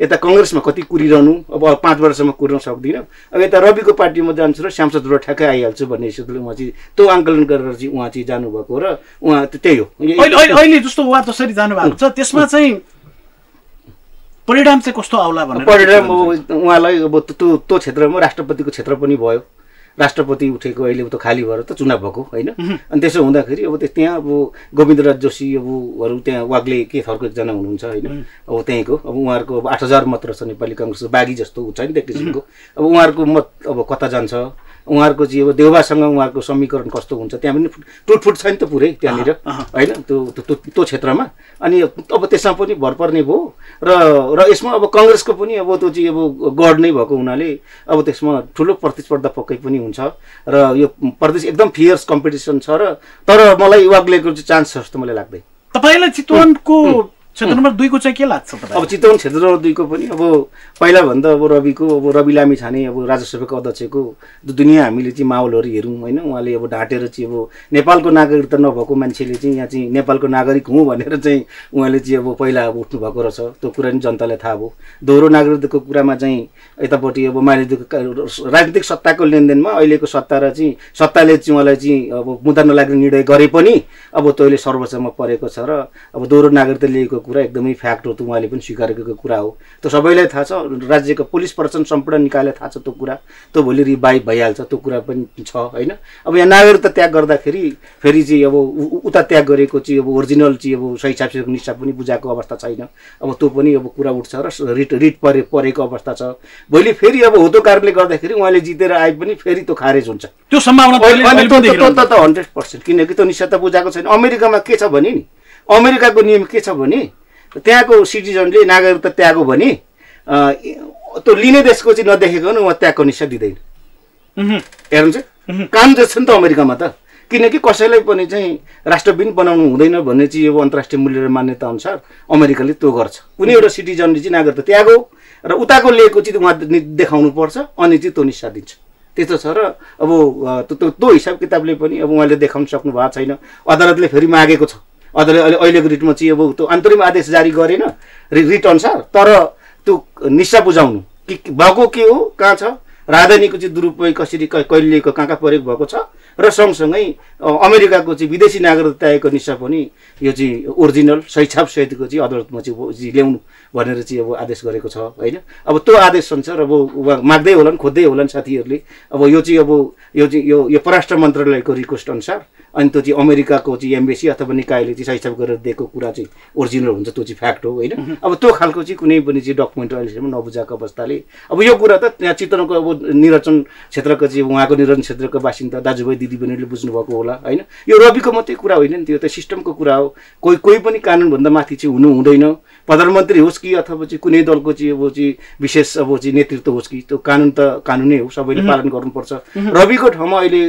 यता कङ्ग्रेसमा कति कुरिरहनु? अब पाँच वर्षसम्म कुर्न सक्दिनँ। अब यता रविको पार्टीमा जान्छु र श्यामसदबाट ठ्याक्कै आइहाल्छु भन्ने हिसाबले उहाँ चाहिँ त्यो आङ्कलन गरेर चाहिँ उहाँ चाहिँ जानुभएको र उहाँ त त्यही हो। अहिले जस्तो उहाँ जसरी जानुभएको छ त्यसमा चाहिँ परिणाम चाहिँ कस्तो आउला भनेर परिणाम अब उहाँलाई अब त्यो त्यो क्षेत्रमा राष्ट्रपतिको क्षेत्र पनि भयो। राष्ट्रपति उठेको अहिले त खाली भएर त चुनाव भएको होइन? अनि त्यसो हुँदाखेरि अब त्यो त्यहाँ अब गोविन्दराज जोशी अब हरू त्यहाँ वाग्ले के थरको एकजना हुनुहुन्छ होइन? अब त्यहीँको अब उहाँहरूको अब आठ हजार मात्र छ नेपाली कङ्ग्रेसको बागी जस्तो छ नि त्यो किसिमको। अब उहाँहरूको मत अब कता जान्छ? उहाँहरूको चाहिँ अब देउबासँग उहाँहरूको समीकरण कस्तो हुन्छ त्यहाँ पनि टुटफुट छ नि त पुरै त्यहाँनिर होइन? त्यो त्यो क्षेत्रमा। अनि अब त्यसमा पनि भर पर्ने भयो। र र यसमा अब कङ्ग्रेसको पनि अब त्यो चाहिँ अब गढ नै भएको हुनाले अब त्यसमा ठुलो प्रतिस्पर्धा पक्कै पनि हुन्छ। र यो प्रदेश एकदम फियर्स कम्पिटिसन छ र तर मलाई वाग्लेको चाहिँ चान्स छ जस्तो मलाई लाग्दैन। तपाईँलाई चितवनको क्षेत्र नम्बर दुईको चाहिँ के लाग्छ अब चितवन क्षेत्र नम्बर दुईको पनि अब पहिलाभन्दा अब रविको अब रवि लामी छाने अब राज्यसभाको अध्यक्षको दुनियाँ हामीले चाहिँ माहौलहरू हेरौँ होइन? उहाँले अब ढाँटेर चाहिँ अब नेपालको नागरिकता नभएको मान्छेले चाहिँ यहाँ चाहिँ नेपालको नागरिक हुँ भनेर चाहिँ उहाँले चाहिँ अब पहिला अब उठ्नु भएको रहेछ। त्यो कुरा पनि जनतालाई थाहा भयो दोहोरो नागरिकताको कुरामा चाहिँ यतापट्टि अब मानिलिएको का- राजनीतिक सत्ताको लेनदेनमा अहिलेको सत्ता र चाहिँ सत्ताले चाहिँ उहाँलाई चाहिँ अब मुद्दा नलाग्ने निर्णय गरे पनि अब तैँले सर्वोच्चमा परेको छ र अब दोहोरो नागरिकता लिएको कुरा एकदमै फ्याक्ट हो त उहाँले पनि स्वीकार गरेको कुरा हो त्यो सबैलाई थाहा छ राज्यको पुलिस प्रशासन सम्पूर्ण निकायलाई थाहा छ त्यो कुरा त्यो भोलि रिभाइ भइहाल्छ त्यो कुरा पनि छ होइन अब यहाँ नागरिकता त्याग गर्दाखेरि फेरि चाहिँ अब उता त्याग गरेको चाहिँ अब ओरिजिनल चाहिँ अब सही हिसाबसित निष्ठा पनि बुझाएको अवस्था छैन अब त्यो पनि अब कुरा उठ्छ र रिट रिट परे परेको अवस्था छ भोलि फेरि अब हो त्यो कारणले गर्दाखेरि उहाँले जितेर आए पनि फेरि त्यो खारेज हुन्छ त्यो सम्भावना त- हन्ड्रेड पर्सेन्ट किनकि त्यो निषेध बुझाएको छैन अमेरिकामा के छ भने नि अमेरिकाको नियम के छ भने त्यहाँको सिटिजनले नागरिकता त्यागो भने त्यो लिने देशको चाहिँ नदेखेको भने उहाँ त्यागको निषेध दिँदैन। हेर्नुहुन्छ काम चाहिँ छ नि त अमेरिकामा त। किनकि कसैलाई पनि चाहिँ राष्ट्रबिन बनाउनु हुँदैन भन्ने चाहिँ अब अन्तर्राष्ट्रिय मूल्य र मान्यता अनुसार अमेरिकाले त्यो गर्छ। कुनै एउटा सिटिजनले चाहिँ नागरिकता त्यागो र उताको लिएको चाहिँ उहाँ देखाउनु पर्छ अनि चाहिँ त्यो निस्सा दिन्छ। त्यस्तो छ र अब त्यो हिसाब किताबले पनि अब उहाँले देखाउन सक्नु भएको छैन। अदालतले फेरि मागेको छ। अदालत अहिले अहिलेको रिटमा चाहिँ अब त्यो अन्तरिम आदेश जारी गरेन। रिट अनुसार तर त्यो निस्सा बुझाउनु। कि भएको के हो कहाँ छ? राजधानीको चाहिँ दुरुपयोग कसरी कहिलेको कहाँ कहाँ प्रयोग भएको छ? र सँगसँगै अमेरिकाको चाहिँ विदेशी नागरिकता आएको निस्सा पनि यो चाहिँ ओरिजिनल सैछाप सहितको चाहिँ अदालतमा चाहिँ ल्याउनु। भनेर चाहिँ अब आदेश गरेको छ होइन? अब त्यो आदेश अनुसार अब उहाँ माग्दै होलान् खोज्दै होलान् साथीहरूले। अब यो चाहिँ अब यो चाहिँ यो यो परराष्ट्र मन्त्रालयको रिक्वेस्ट अनुसार अनि त्यो चाहिँ अमेरिकाको चाहिँ एम्बेसी अथवा निकायले चाहिँ सैसाब गरेर दिएको कुरा चाहिँ ओरिजिनल हुन्छ त्यो चाहिँ फ्याक्ट हो होइन? अब त्यो खालको चाहिँ कुनै पनि चाहिँ डकुमेन्ट अहिलेसम्म नबुझाएको अवस्थाले अब यो कुरा त त्यहाँ चितवनको अब निर्वाचन क्षेत्रको चाहिँ उहाँको निर्वाचन क्षेत्रको बासिन्दा दाजुभाइ दिदीबहिनीले बुझ्नुभएको होला होइन? यो रविको मात्रै कुरा होइन नि त्यो त सिस्टमको कुरा हो। कोही कोही पनि कानुनभन्दा माथि चाहिँ हुनु हुँदैन। प्रधानमन्त्री होस् कि अथवा चाहिँ कुनै दलको चाहिँ अब चाहिँ विशेष अब चाहिँ नेतृत्व होस् कि त्यो कानुन त कानुनै हो सबैले पालन गर्नुपर्छ। रविको ठाउँमा अहिले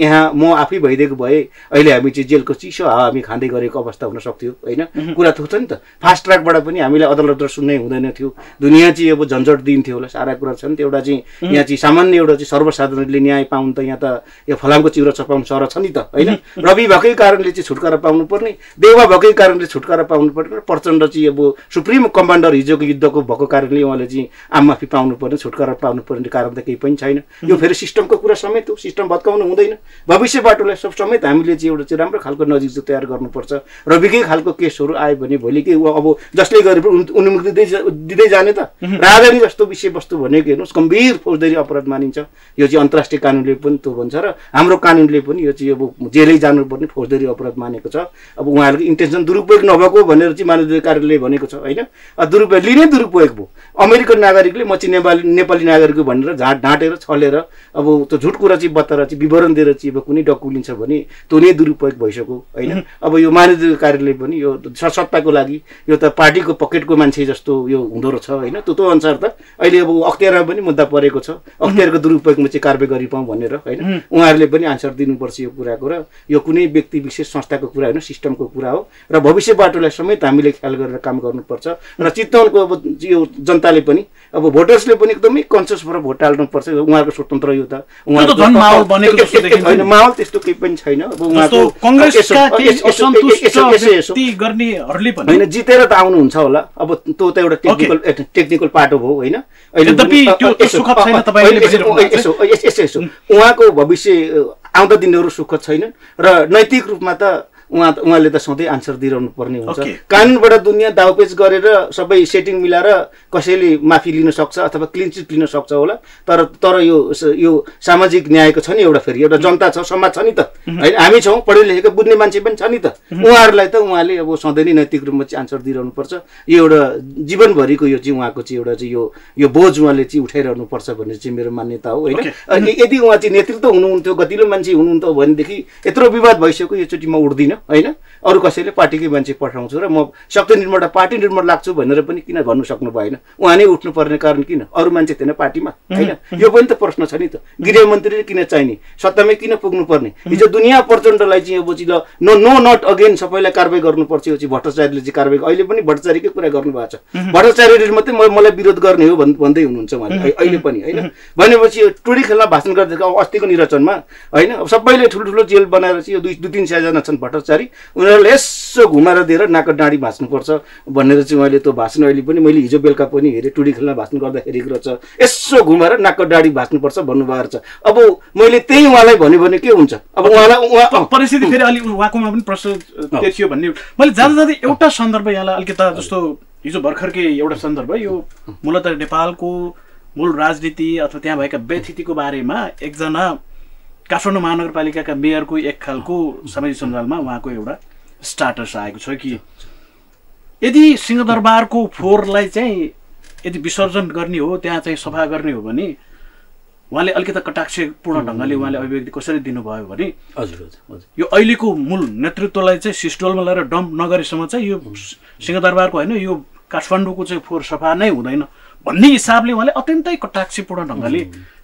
यहाँ म आफै भइदिएको भए अहिले हामी चाहिँ जेलको चिसो हावा हामी खाँदै गरेको अवस्था हुन सक्थ्यो होइन? कुरा थुक्छ नि त। फास्ट ट्र्याकबाट पनि हामीलाई अदालत सुन्नै हुँदैन थियो। दुनियाँ चाहिँ अब झन्झट दिन्थ्यो होला सारा कुरा छ नि त। एउटा चाहिँ यहाँ चाहिँ सामान्य एउटा चाहिँ सर्वसाधारणले न्याय पाउनु त यहाँ त यो फलामको चिउरा चपाउनु सर छ नि त होइन? रवि भएकै कारणले चाहिँ छुटकारा पाउनु पर्ने देवा भएकै कारणले छुटकारा पाउनु पर्ने प्रचण्ड चाहिँ अब सुप्रिम कम्बा कमान्डर हिजोको युद्धको भएको कारणले उहाँले चाहिँ आम माफी पाउनु पर्ने छुटकारा पाउनु पर्ने कारण त केही पनि छैन। यो फेरि सिस्टमको कुरा समेत हो सिस्टम भत्काउनु हुँदैन। भविष्य बाटोलाई सब समेत हामीले चाहिँ एउटा चाहिँ राम्रो खालको नजिक चाहिँ तयार गर्नुपर्छ। र विकै खालको केसहरू आयो भने भोलि के ऊ अब जसले गरे पनि उन- उन्मुक्ति दिँदै जाने त। राजधानी जस्तो विषयवस्तु भनेको हेर्नुहोस् गम्भीर फौजदारी अपराध मानिन्छ। यो चाहिँ अन्तर्राष्ट्रिय कानुनले पनि त्यो भन्छ र हाम्रो कानुनले पनि यो चाहिँ अब जेलै जानुपर्ने फौजदारी अपराध मानेको छ। अब उहाँहरूको इन्टेन्सन दुरुपयोग नभएको भनेर चाहिँ मानवीय कार्यालयले भनेको छ होइन? दुरुपयोग लिने दुरुपयोग भयो। अमेरिकन नागरिकले म चाहिँ नेपाली नेपाली नागरिक हो भनेर झाँट ढाँटेर छलेर अब त्यो झुट कुरा चाहिँ बताएर चाहिँ विवरण दिएर चाहिँ अब कुनै डक्कु लिन्छ भने त्यो नै दुरुपयोग भइसक्यो होइन? अब यो मानवीय कार्यालय पनि यो सत्ताको लागि यो त पार्टीको पकेटको मान्छे जस्तो यो हुँदो रहेछ होइन? त्यो त्यो अनुसार त अहिले अब अख्तियारमा पनि मुद्दा परेको छ। अख्तियारको दुरुपयोगमा चाहिँ कारवाही गरिपाउँ भनेर होइन? उहाँहरूले पनि आन्सर दिनुपर्छ यो कुराको र यो कुनै व्यक्ति विशेष संस्थाको कुरा होइन सिस्टमको कुरा हो। र भविष्य बाटोलाई समेत हामीले ख्याल गरेर काम गर्नुपर्छ र चितवनको अब यो जनताले पनि अब भोटर्सले पनि एकदमै कन्सियस भएर भोट हाल्नुपर्छ। उहाँहरूको स्वतन्त्र यो त। माहौल त्यस्तो केही पनि छैन। अब उहाँको होइन जितेर त आउनुहुन्छ होला। अब त्यो त एउटा टेक्निकल टेक्निकल पाटो भयो होइन। उहाँको भविष्य आउँदा दिनहरू सुखद छैनन्। र नैतिक रूपमा त उहाँ उहाँले त सधैँ आन्सर दिइरहनु पर्ने हुन्छ। कानुनबाट दुनियाँ दाउपेच गरेर सबै सेटिङ मिलाएर कसैले माफी लिन सक्छ अथवा क्लिन चिट लिन सक्छ होला। तर तर यो यो सामाजिक न्यायको छ नि एउटा फेरि। एउटा जनता छ समाज छ नि त। होइन हामी छौँ पढे लेखेको बुझ्ने मान्छे पनि छ नि त। उहाँहरूलाई त उहाँले अब सधैँ नै नैतिक रूपमा चाहिँ आन्सर दिइरहनु पर्छ यो एउटा जीवनभरिको यो चाहिँ उहाँको चाहिँ एउटा चाहिँ यो यो बोझ उहाँले चाहिँ उठाइरहनु पर्छ भन्ने चाहिँ मेरो मान्यता हो होइन। अनि यदि उहाँ चाहिँ नेतृत्व हुनुहुन्थ्यो गतिलो मान्छे हुनुहुन्थ्यो भनेदेखि यत्रो विवाद भइसक्यो योचोटि म उठ्दिनँ। होइन? अरू कसैले पार्टीकै मान्छे पठाउँछु र म शक्ति निर्माण पार्टी निर्माण लाग्छु भनेर पनि किन भन्नु सक्नु भएन? उहाँ नै उठ्नुपर्ने कारण किन? अरू मान्छे थिएन पार्टीमा होइन? यो पनि त प्रश्न छ नि त। गृहमन्त्रीले किन चाहिने? सत्तामै किन पुग्नु पर्ने हिजो दुनियाँ प्रचण्डलाई चाहिँ अब चाहिँ ल नो नो नट अगेन सबैलाई कारवाही गर्नुपर्छ यो चाहिँ भट्टाचार्यले चाहिँ कारवाही अहिले पनि भट्टाचार्यकै कुरा गर्नुभएको छ। भट्टाचार्यले मात्रै म- मलाई विरोध गर्ने हो भन्- भन्दै हुनुहुन्छ उहाँले अहि- अहिले पनि होइन? भनेपछि यो टुडी खेल्न भाषण अब अस्तिको निर्वाचनमा होइन? सबैले ठुल्ठुलो जेल बनाएर चाहिँ यो दुई दुई तिन सयजना छन् भट्टाचारी उनीहरूले यसो घुमाएर दिएर नाक डाँडी भाँच्नुपर्छ भनेर चाहिँ उहाँले त्यो भाषण अहिले पनि मैले हिजो बेलुका पनि हेरेँ टुडी खेल्न भाषण गर्दाखेरि रहेछ। यसो घुमाएर नाक डाँडी भाँच्नुपर्छ भन्नुभएको छ। अब मैले त्यही उहाँलाई भन्यो भने के हुन्छ? अब उहाँलाई उहाँ परिस्थिति फेरि अलिक उहाँकोमा पनि प्रश्न देखियो भन्ने। मैले जाँदा जाँदै एउटा सन्दर्भ यहाँलाई अलिकता जस्तो हिजो भर्खरकै एउटा सन्दर्भ यो मूलत नेपालको मूल राजनीति अथवा त्यहाँ भएका व्यथितिको बारेमा एकजना काठमाडौँ महानगरपालिकाका मेयरको एक खालको सामाजिक सञ्जालमा उहाँको एउटा स्टाटस आएको छ कि यदि सिंहदरबारको फोहोरलाई चाहिँ यदि विसर्जन गर्ने हो त्यहाँ चाहिँ सफा गर्ने हो भने उहाँले अलिकता कटाक्षपूर्ण ढङ्गले उहाँले अभिव्यक्ति कसरी दिनुभयो भने हजुर हजुर हजुर। यो अहिलेको मूल नेतृत्वलाई चाहिँ सिस्टोलमा लगेर डम्प नगरेसम्म चाहिँ यो सिंहदरबारको होइन यो काठमाडौँको चाहिँ फोहोर सफा नै हुँदैन भन्ने हिसाबले उहाँले अत्यन्तै कटाक्षपूर्ण ढङ्गले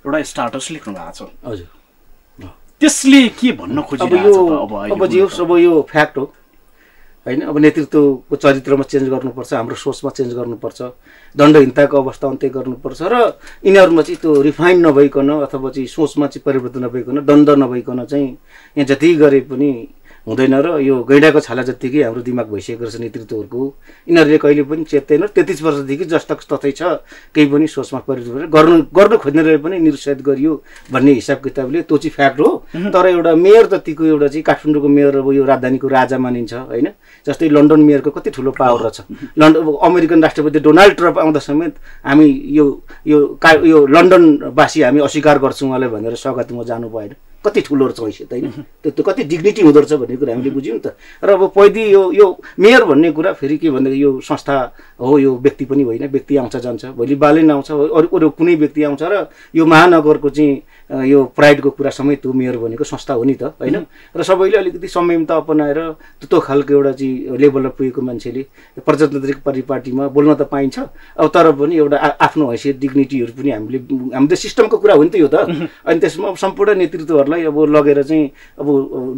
एउटा स्टाटस लेख्नु भएको छ। हजुर। त्यसले के भन्न खोजिरहेको यो अब होस् अब यो फ्याक्ट हो। होइन अब नेतृत्वको चरित्रमा चेन्ज गर्नुपर्छ हाम्रो सोचमा चेन्ज गर्नुपर्छ दण्डहीनताको अवस्था अन्त्य गर्नुपर्छ र यिनीहरूमा चाहिँ त्यो रिफाइन नभइकन अथवा चाहिँ सोचमा चाहिँ परिवर्तन नभइकन द्वन्द नभइकन चाहिँ यहाँ जति गरे पनि हुँदैन र यो गैँडाको छाला जत्तिकै हाम्रो दिमाग भइसकेको रहेछ नेतृत्वहरूको। यिनीहरूले कहिले पनि चेत्दैन तेत्तिस वर्षदेखि जस्तक तथै छ केही पनि सोचमा परिवर्तन गर्नु। गर्नु खोज्नेलाई पनि निरुत्साहित गरियो भन्ने हिसाब किताबले त्यो चाहिँ फ्याक्ट हो। तर एउटा मेयर जतिको एउटा चाहिँ काठमाडौँको मेयर अब यो राजधानीको राजा मानिन्छ होइन? जस्तै लन्डन मेयरको कति ठुलो पावर रहेछ लन्डन अमेरिकन राष्ट्रपति डोनाल्ड ट्रम्प आउँदा समेत हामी यो यो का यो लन्डनवासी हामी अस्वीकार गर्छौँ उहाँलाई भनेर स्वागतमा जानु भएन। कति ठुलो रहेछ हैसियत होइन? त्यो त्यो कति डिग्निटी हुँदो रहेछ भन्ने कुरा हामीले बुझ्यौँ त। र अब पैदी यो यो मेयर भन्ने कुरा फेरि के भन्दाखेरि यो संस्था हो यो व्यक्ति पनि होइन व्यक्ति आउँछ जान्छ भोलि बालेन आउँछ अरू अरू कुनै व्यक्ति आउँछ र यो महानगरको चाहिँ यो प्राइडको कुरा समेत हो मेयर भनेको संस्था हो नि त होइन? र सबैले अलिकति संयमता अपनाएर त्यो खालको एउटा चाहिँ लेभलमा पुगेको मान्छेले प्रजातान्त्रिक परिपाटीमा बोल्न त पाइन्छ अब तर पनि एउटा आफ्नो हैसियत डिग्निटीहरू पनि हामीले हामीले सिस्टमको कुरा हो नि त यो त। अनि त्यसमा अब सम्पूर्ण नेतृत्वहरूलाई अब लगेर चाहिँ अब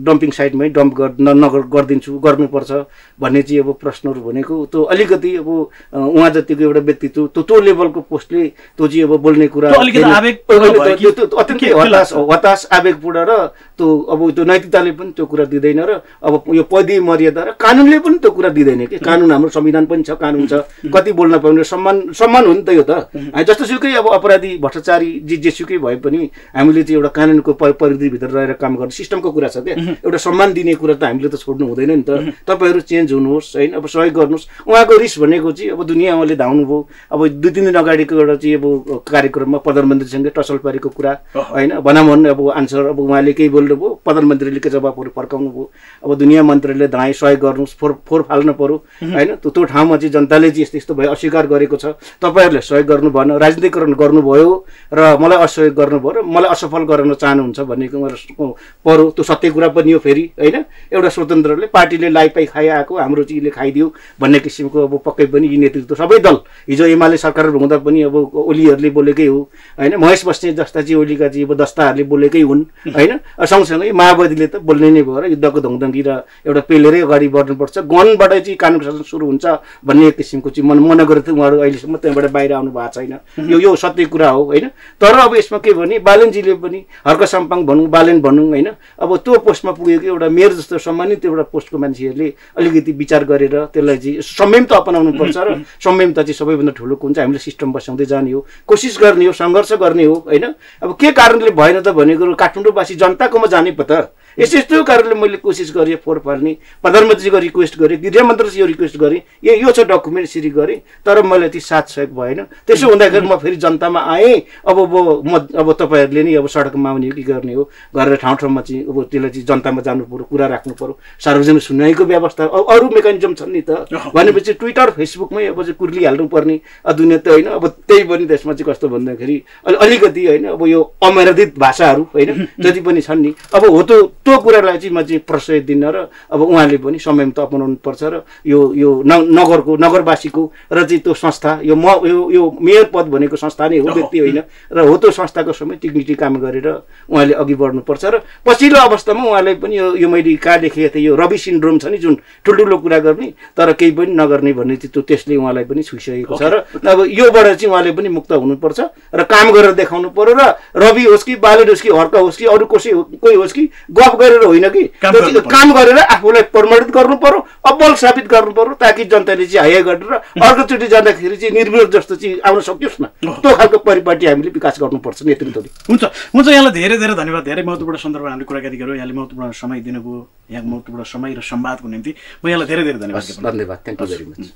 डम्पिङ साइटमै डम्प नगर गरिदिन्छु गर्नुपर्छ भन्ने चाहिँ अब प्रश्नहरू भनेको त्यो अलिकति अब उहाँ जतिको एउटा व्यक्तित्व त्यो त्यो लेभलको पोस्टले त्यो चाहिँ अब बोल्ने कुरा अलिकति कि? हताश? हताश आवेगपूर्ण र त्यो अब त्यो नैतिकताले पनि त्यो कुरा दिँदैन र अब यो पदीय मर्यादा र कानुनले पनि त्यो कुरा दिँदैन कि? कानुन हाम्रो संविधान पनि छ कानुन छ। कति बोल्न पाउने सम्मान सम्मान हो नि त यो त। जस्तोसुकै अब अपराधी भ्रष्टाचारी जे जेसुकै भए पनि हामीले चाहिँ एउटा कानुनको परिधिभित्र रहेर काम गर्ने सिस्टमको कुरा छ क्या एउटा सम्मान दिने कुरा त हामीले त छोड्नु हुँदैन नि त। तपाईँहरू चेन्ज हुनुहोस् होइन? अब सहयोग गर्नुहोस्। उहाँको रिस भनेको चाहिँ अब दुनियाँ उहाँले धाउनु भयो अब दुई तिन दिन अगाडिको एउटा चाहिँ अब कार्यक्रममा प्रधानमन्त्रीसँगै टसल पारेको कुरा होइन भनाभन अब आन्सर अब उहाँले केही बोल्नुभयो प्रधानमन्त्रीले के जवाबहरू फर्काउनु भयो अब दुनियाँ मन्त्रीले धाए सहयोग गर्नुहोस् फोहोर फोहोर फाल्नु पर्यो होइन? त्यो त्यो ठाउँमा चाहिँ जनताले चाहिँ यस्तो यस्तो भयो अस्वीकार गरेको छ। तपाईँहरूले सहयोग गर्नु भएन राजनीतिकरण गर्नुभयो र मलाई असहयोग गर्नुभयो र मलाई असफल गराउन चाहनुहुन्छ भन्ने उहाँहरूको पर्यो। त्यो सत्य कुरा पनि हो फेरि होइन? एउटा स्वतन्त्रले पार्टीले लाई पाइ खाइआएको हाम्रो चिजले खाइदियो भन्ने किसिमको अब पक्कै पनि यी नेतृत्व सबै दल हिजो एमाले सरकार हुँदा पनि अब ओलीहरूले बोलेकै हो होइन? महेश बस्ने जस्ता चाहिँ ओलीका चाहिँ अब दस्ताहरूले बोलेकै हुन् होइन? सँगसँगै माओवादीले त बोल्ने नै भयो र युद्धको धुङधङ्गी र एउटा पेलेरै अगाडि बढ्नुपर्छ। गनबाट चाहिँ कानुन शासन सुरु हुन्छ भन्ने किसिमको चाहिँ मन मनोगत उहाँहरू अहिलेसम्म त्यहाँबाट बाहिर आउनु भएको छैन। यो यो सत्य कुरा हो होइन? तर अब यसमा के भने बालनजीले पनि हर्क साम्पाङ भनौँ बालेन भनौँ होइन? अब त्यो पोस्टमा पुगेको एउटा मेयर जस्तो सम्मानित एउटा पोस्टको मान्छेहरूले अलिकति विचार गरेर त्यसलाई चाहिँ संयम त अपनाउनु पर्छ र संयमता चाहिँ सबैभन्दा ठुलो हुन्छ हामीले सिस्टम बसाउँदै जाने हो कोसिस गर्ने हो सङ्घर्ष गर्ने हो होइन? अब के कारणले भएन त भनेको काठमाडौँवासी जनताकोमा जाने पो त। यस्तो यस्तो कारणले मैले कोसिस गरेँ फोहोर फाल्ने प्रधानमन्त्रीको रिक्वेस्ट गरेँ गृहमन्त्रीसँग रिक्वेस्ट गरेँ। यो यो छ डकुमेन्ट यसरी गरेँ तर मैले ती साथ सहयोग भएन। त्यसो हुँदाखेरि म फेरि जनतामा आएँ। अब अब म अब तपाईँहरूले नि अब सडकमा आउने हो कि गर्ने हो? गरेर ठाउँ ठाउँमा चाहिँ अब त्यसलाई चाहिँ जनतामा जानु पऱ्यो कुरा राख्नु पऱ्यो सार्वजनिक सुनवाईको व्यवस्था अब अरू मेकानिजम छन् नि त। भनेपछि ट्विटर फेसबुकमै अब चाहिँ कुर्लिहाल्नु पर्ने दुनियाँ त होइन। अब त्यही पनि त्यसमा चाहिँ कस्तो भन्दाखेरि अलि- अलिकति होइन अब यो अमराधित भाषाहरू होइन? जति पनि छन् नि। अब हो त्यो त्यो कुरालाई चाहिँ म चाहिँ प्रश्रय दिन र अब उहाँले पनि संयम त अपनाउनु पर्छ र यो यो नगरको नगरवासीको र चाहिँ त्यो संस्था यो म यो यो मेयर पद भनेको संस्था नै हो व्यक्ति होइन र हो त्यो संस्थाको समय टिकनिटी काम गरेर उहाँले अघि बढ्नुपर्छ र पछिल्लो अवस्थामा उहाँलाई पनि यो यो मैले कहाँ लेखेको थिएँ यो रवि सिन्ड्रोम छ नि जुन ठुल्ठुलो कुरा गर्ने तर केही पनि नगर्ने भन्ने चाहिँ त्यो त्यसले उहाँलाई पनि छुइसकेको छ र अब योबाट चाहिँ उहाँले पनि मुक्त हुनुपर्छ र काम गरेर देखाउनु पर्यो र रवि होस् कि बालेन होस् कि हर्क होस् कि अरू कसै कोही होस् कि गफ गरेर होइन कि? काम गरेर आफूलाई प्रमाणित गर्नु पर्यो अब्बल साबित गर्नु पर्यो ताकि जनताले चाहिँ हाया गरेर अर्कोचोटि जाँदाखेरि चाहिँ निर्विरोध जस्तो चाहिँ आउन सकियोस् न। त्यो खालको परिपाटी हामीले विकास गर्नुपर्छ नेतृत्वले हुन्छ। हुन्छ यहाँलाई धेरै धेरै धन्यवाद। धेरै महत्त्वपूर्ण सन्दर्भमा हामीले कुराकानी गऱ्यौँ यहाँले महत्त्वपूर्ण समय दिनुभयो। यहाँको महत्त्वपूर्ण समय र संवादको निम्ति म यहाँलाई धेरै धेरै धन्यवाद धन्यवाद। थ्याङ्क यू भेरी मच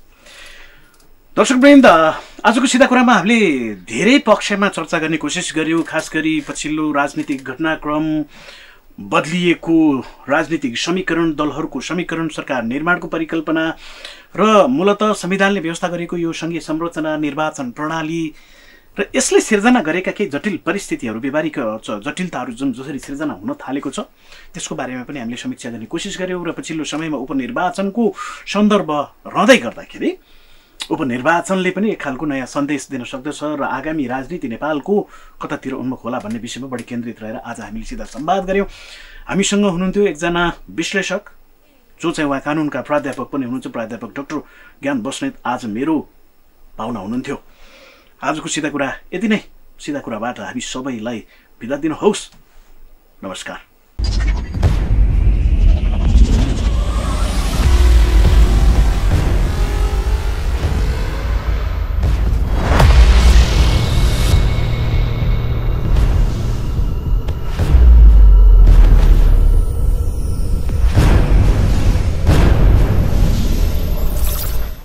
दर्शकवृन्द आजको सिधा कुरामा हामीले धेरै पक्षमा चर्चा गर्ने कोसिस गर्यौँ। खास गरी पछिल्लो राजनीतिक घटनाक्रम बदलिएको राजनीतिक समीकरण दलहरूको समीकरण सरकार निर्माणको परिकल्पना र मूलत संविधानले व्यवस्था गरेको यो सङ्घीय संरचना निर्वाचन प्रणाली र यसले सिर्जना गरेका केही जटिल परिस्थितिहरू व्यवहारिक जटिलताहरू जुन जसरी सिर्जना हुन थालेको छ त्यसको बारेमा पनि हामीले समीक्षा गर्ने कोसिस गऱ्यौँ र पछिल्लो समयमा उपनिर्वाचनको सन्दर्भ रहँदै गर्दाखेरि उपनिर्वाचनले पनि एक खालको नयाँ सन्देश दिन सक्दछ र आगामी राजनीति नेपालको कतातिर उन्मुख होला भन्ने विषयमा बढी केन्द्रित रहेर आज हामीले सिधा संवाद गऱ्यौँ हामीसँग हुनुहुन्थ्यो एकजना विश्लेषक जो चाहिँ उहाँ कानुनका प्राध्यापक पनि हुनुहुन्छ प्राध्यापक डाक्टर ज्ञान बस्नेत आज मेरो पाहुना हुनुहुन्थ्यो। आजको सिधा कुरा यति नै। सिधा कुराबाट हामी सबैलाई बिदा दिनुहोस्। नमस्कार।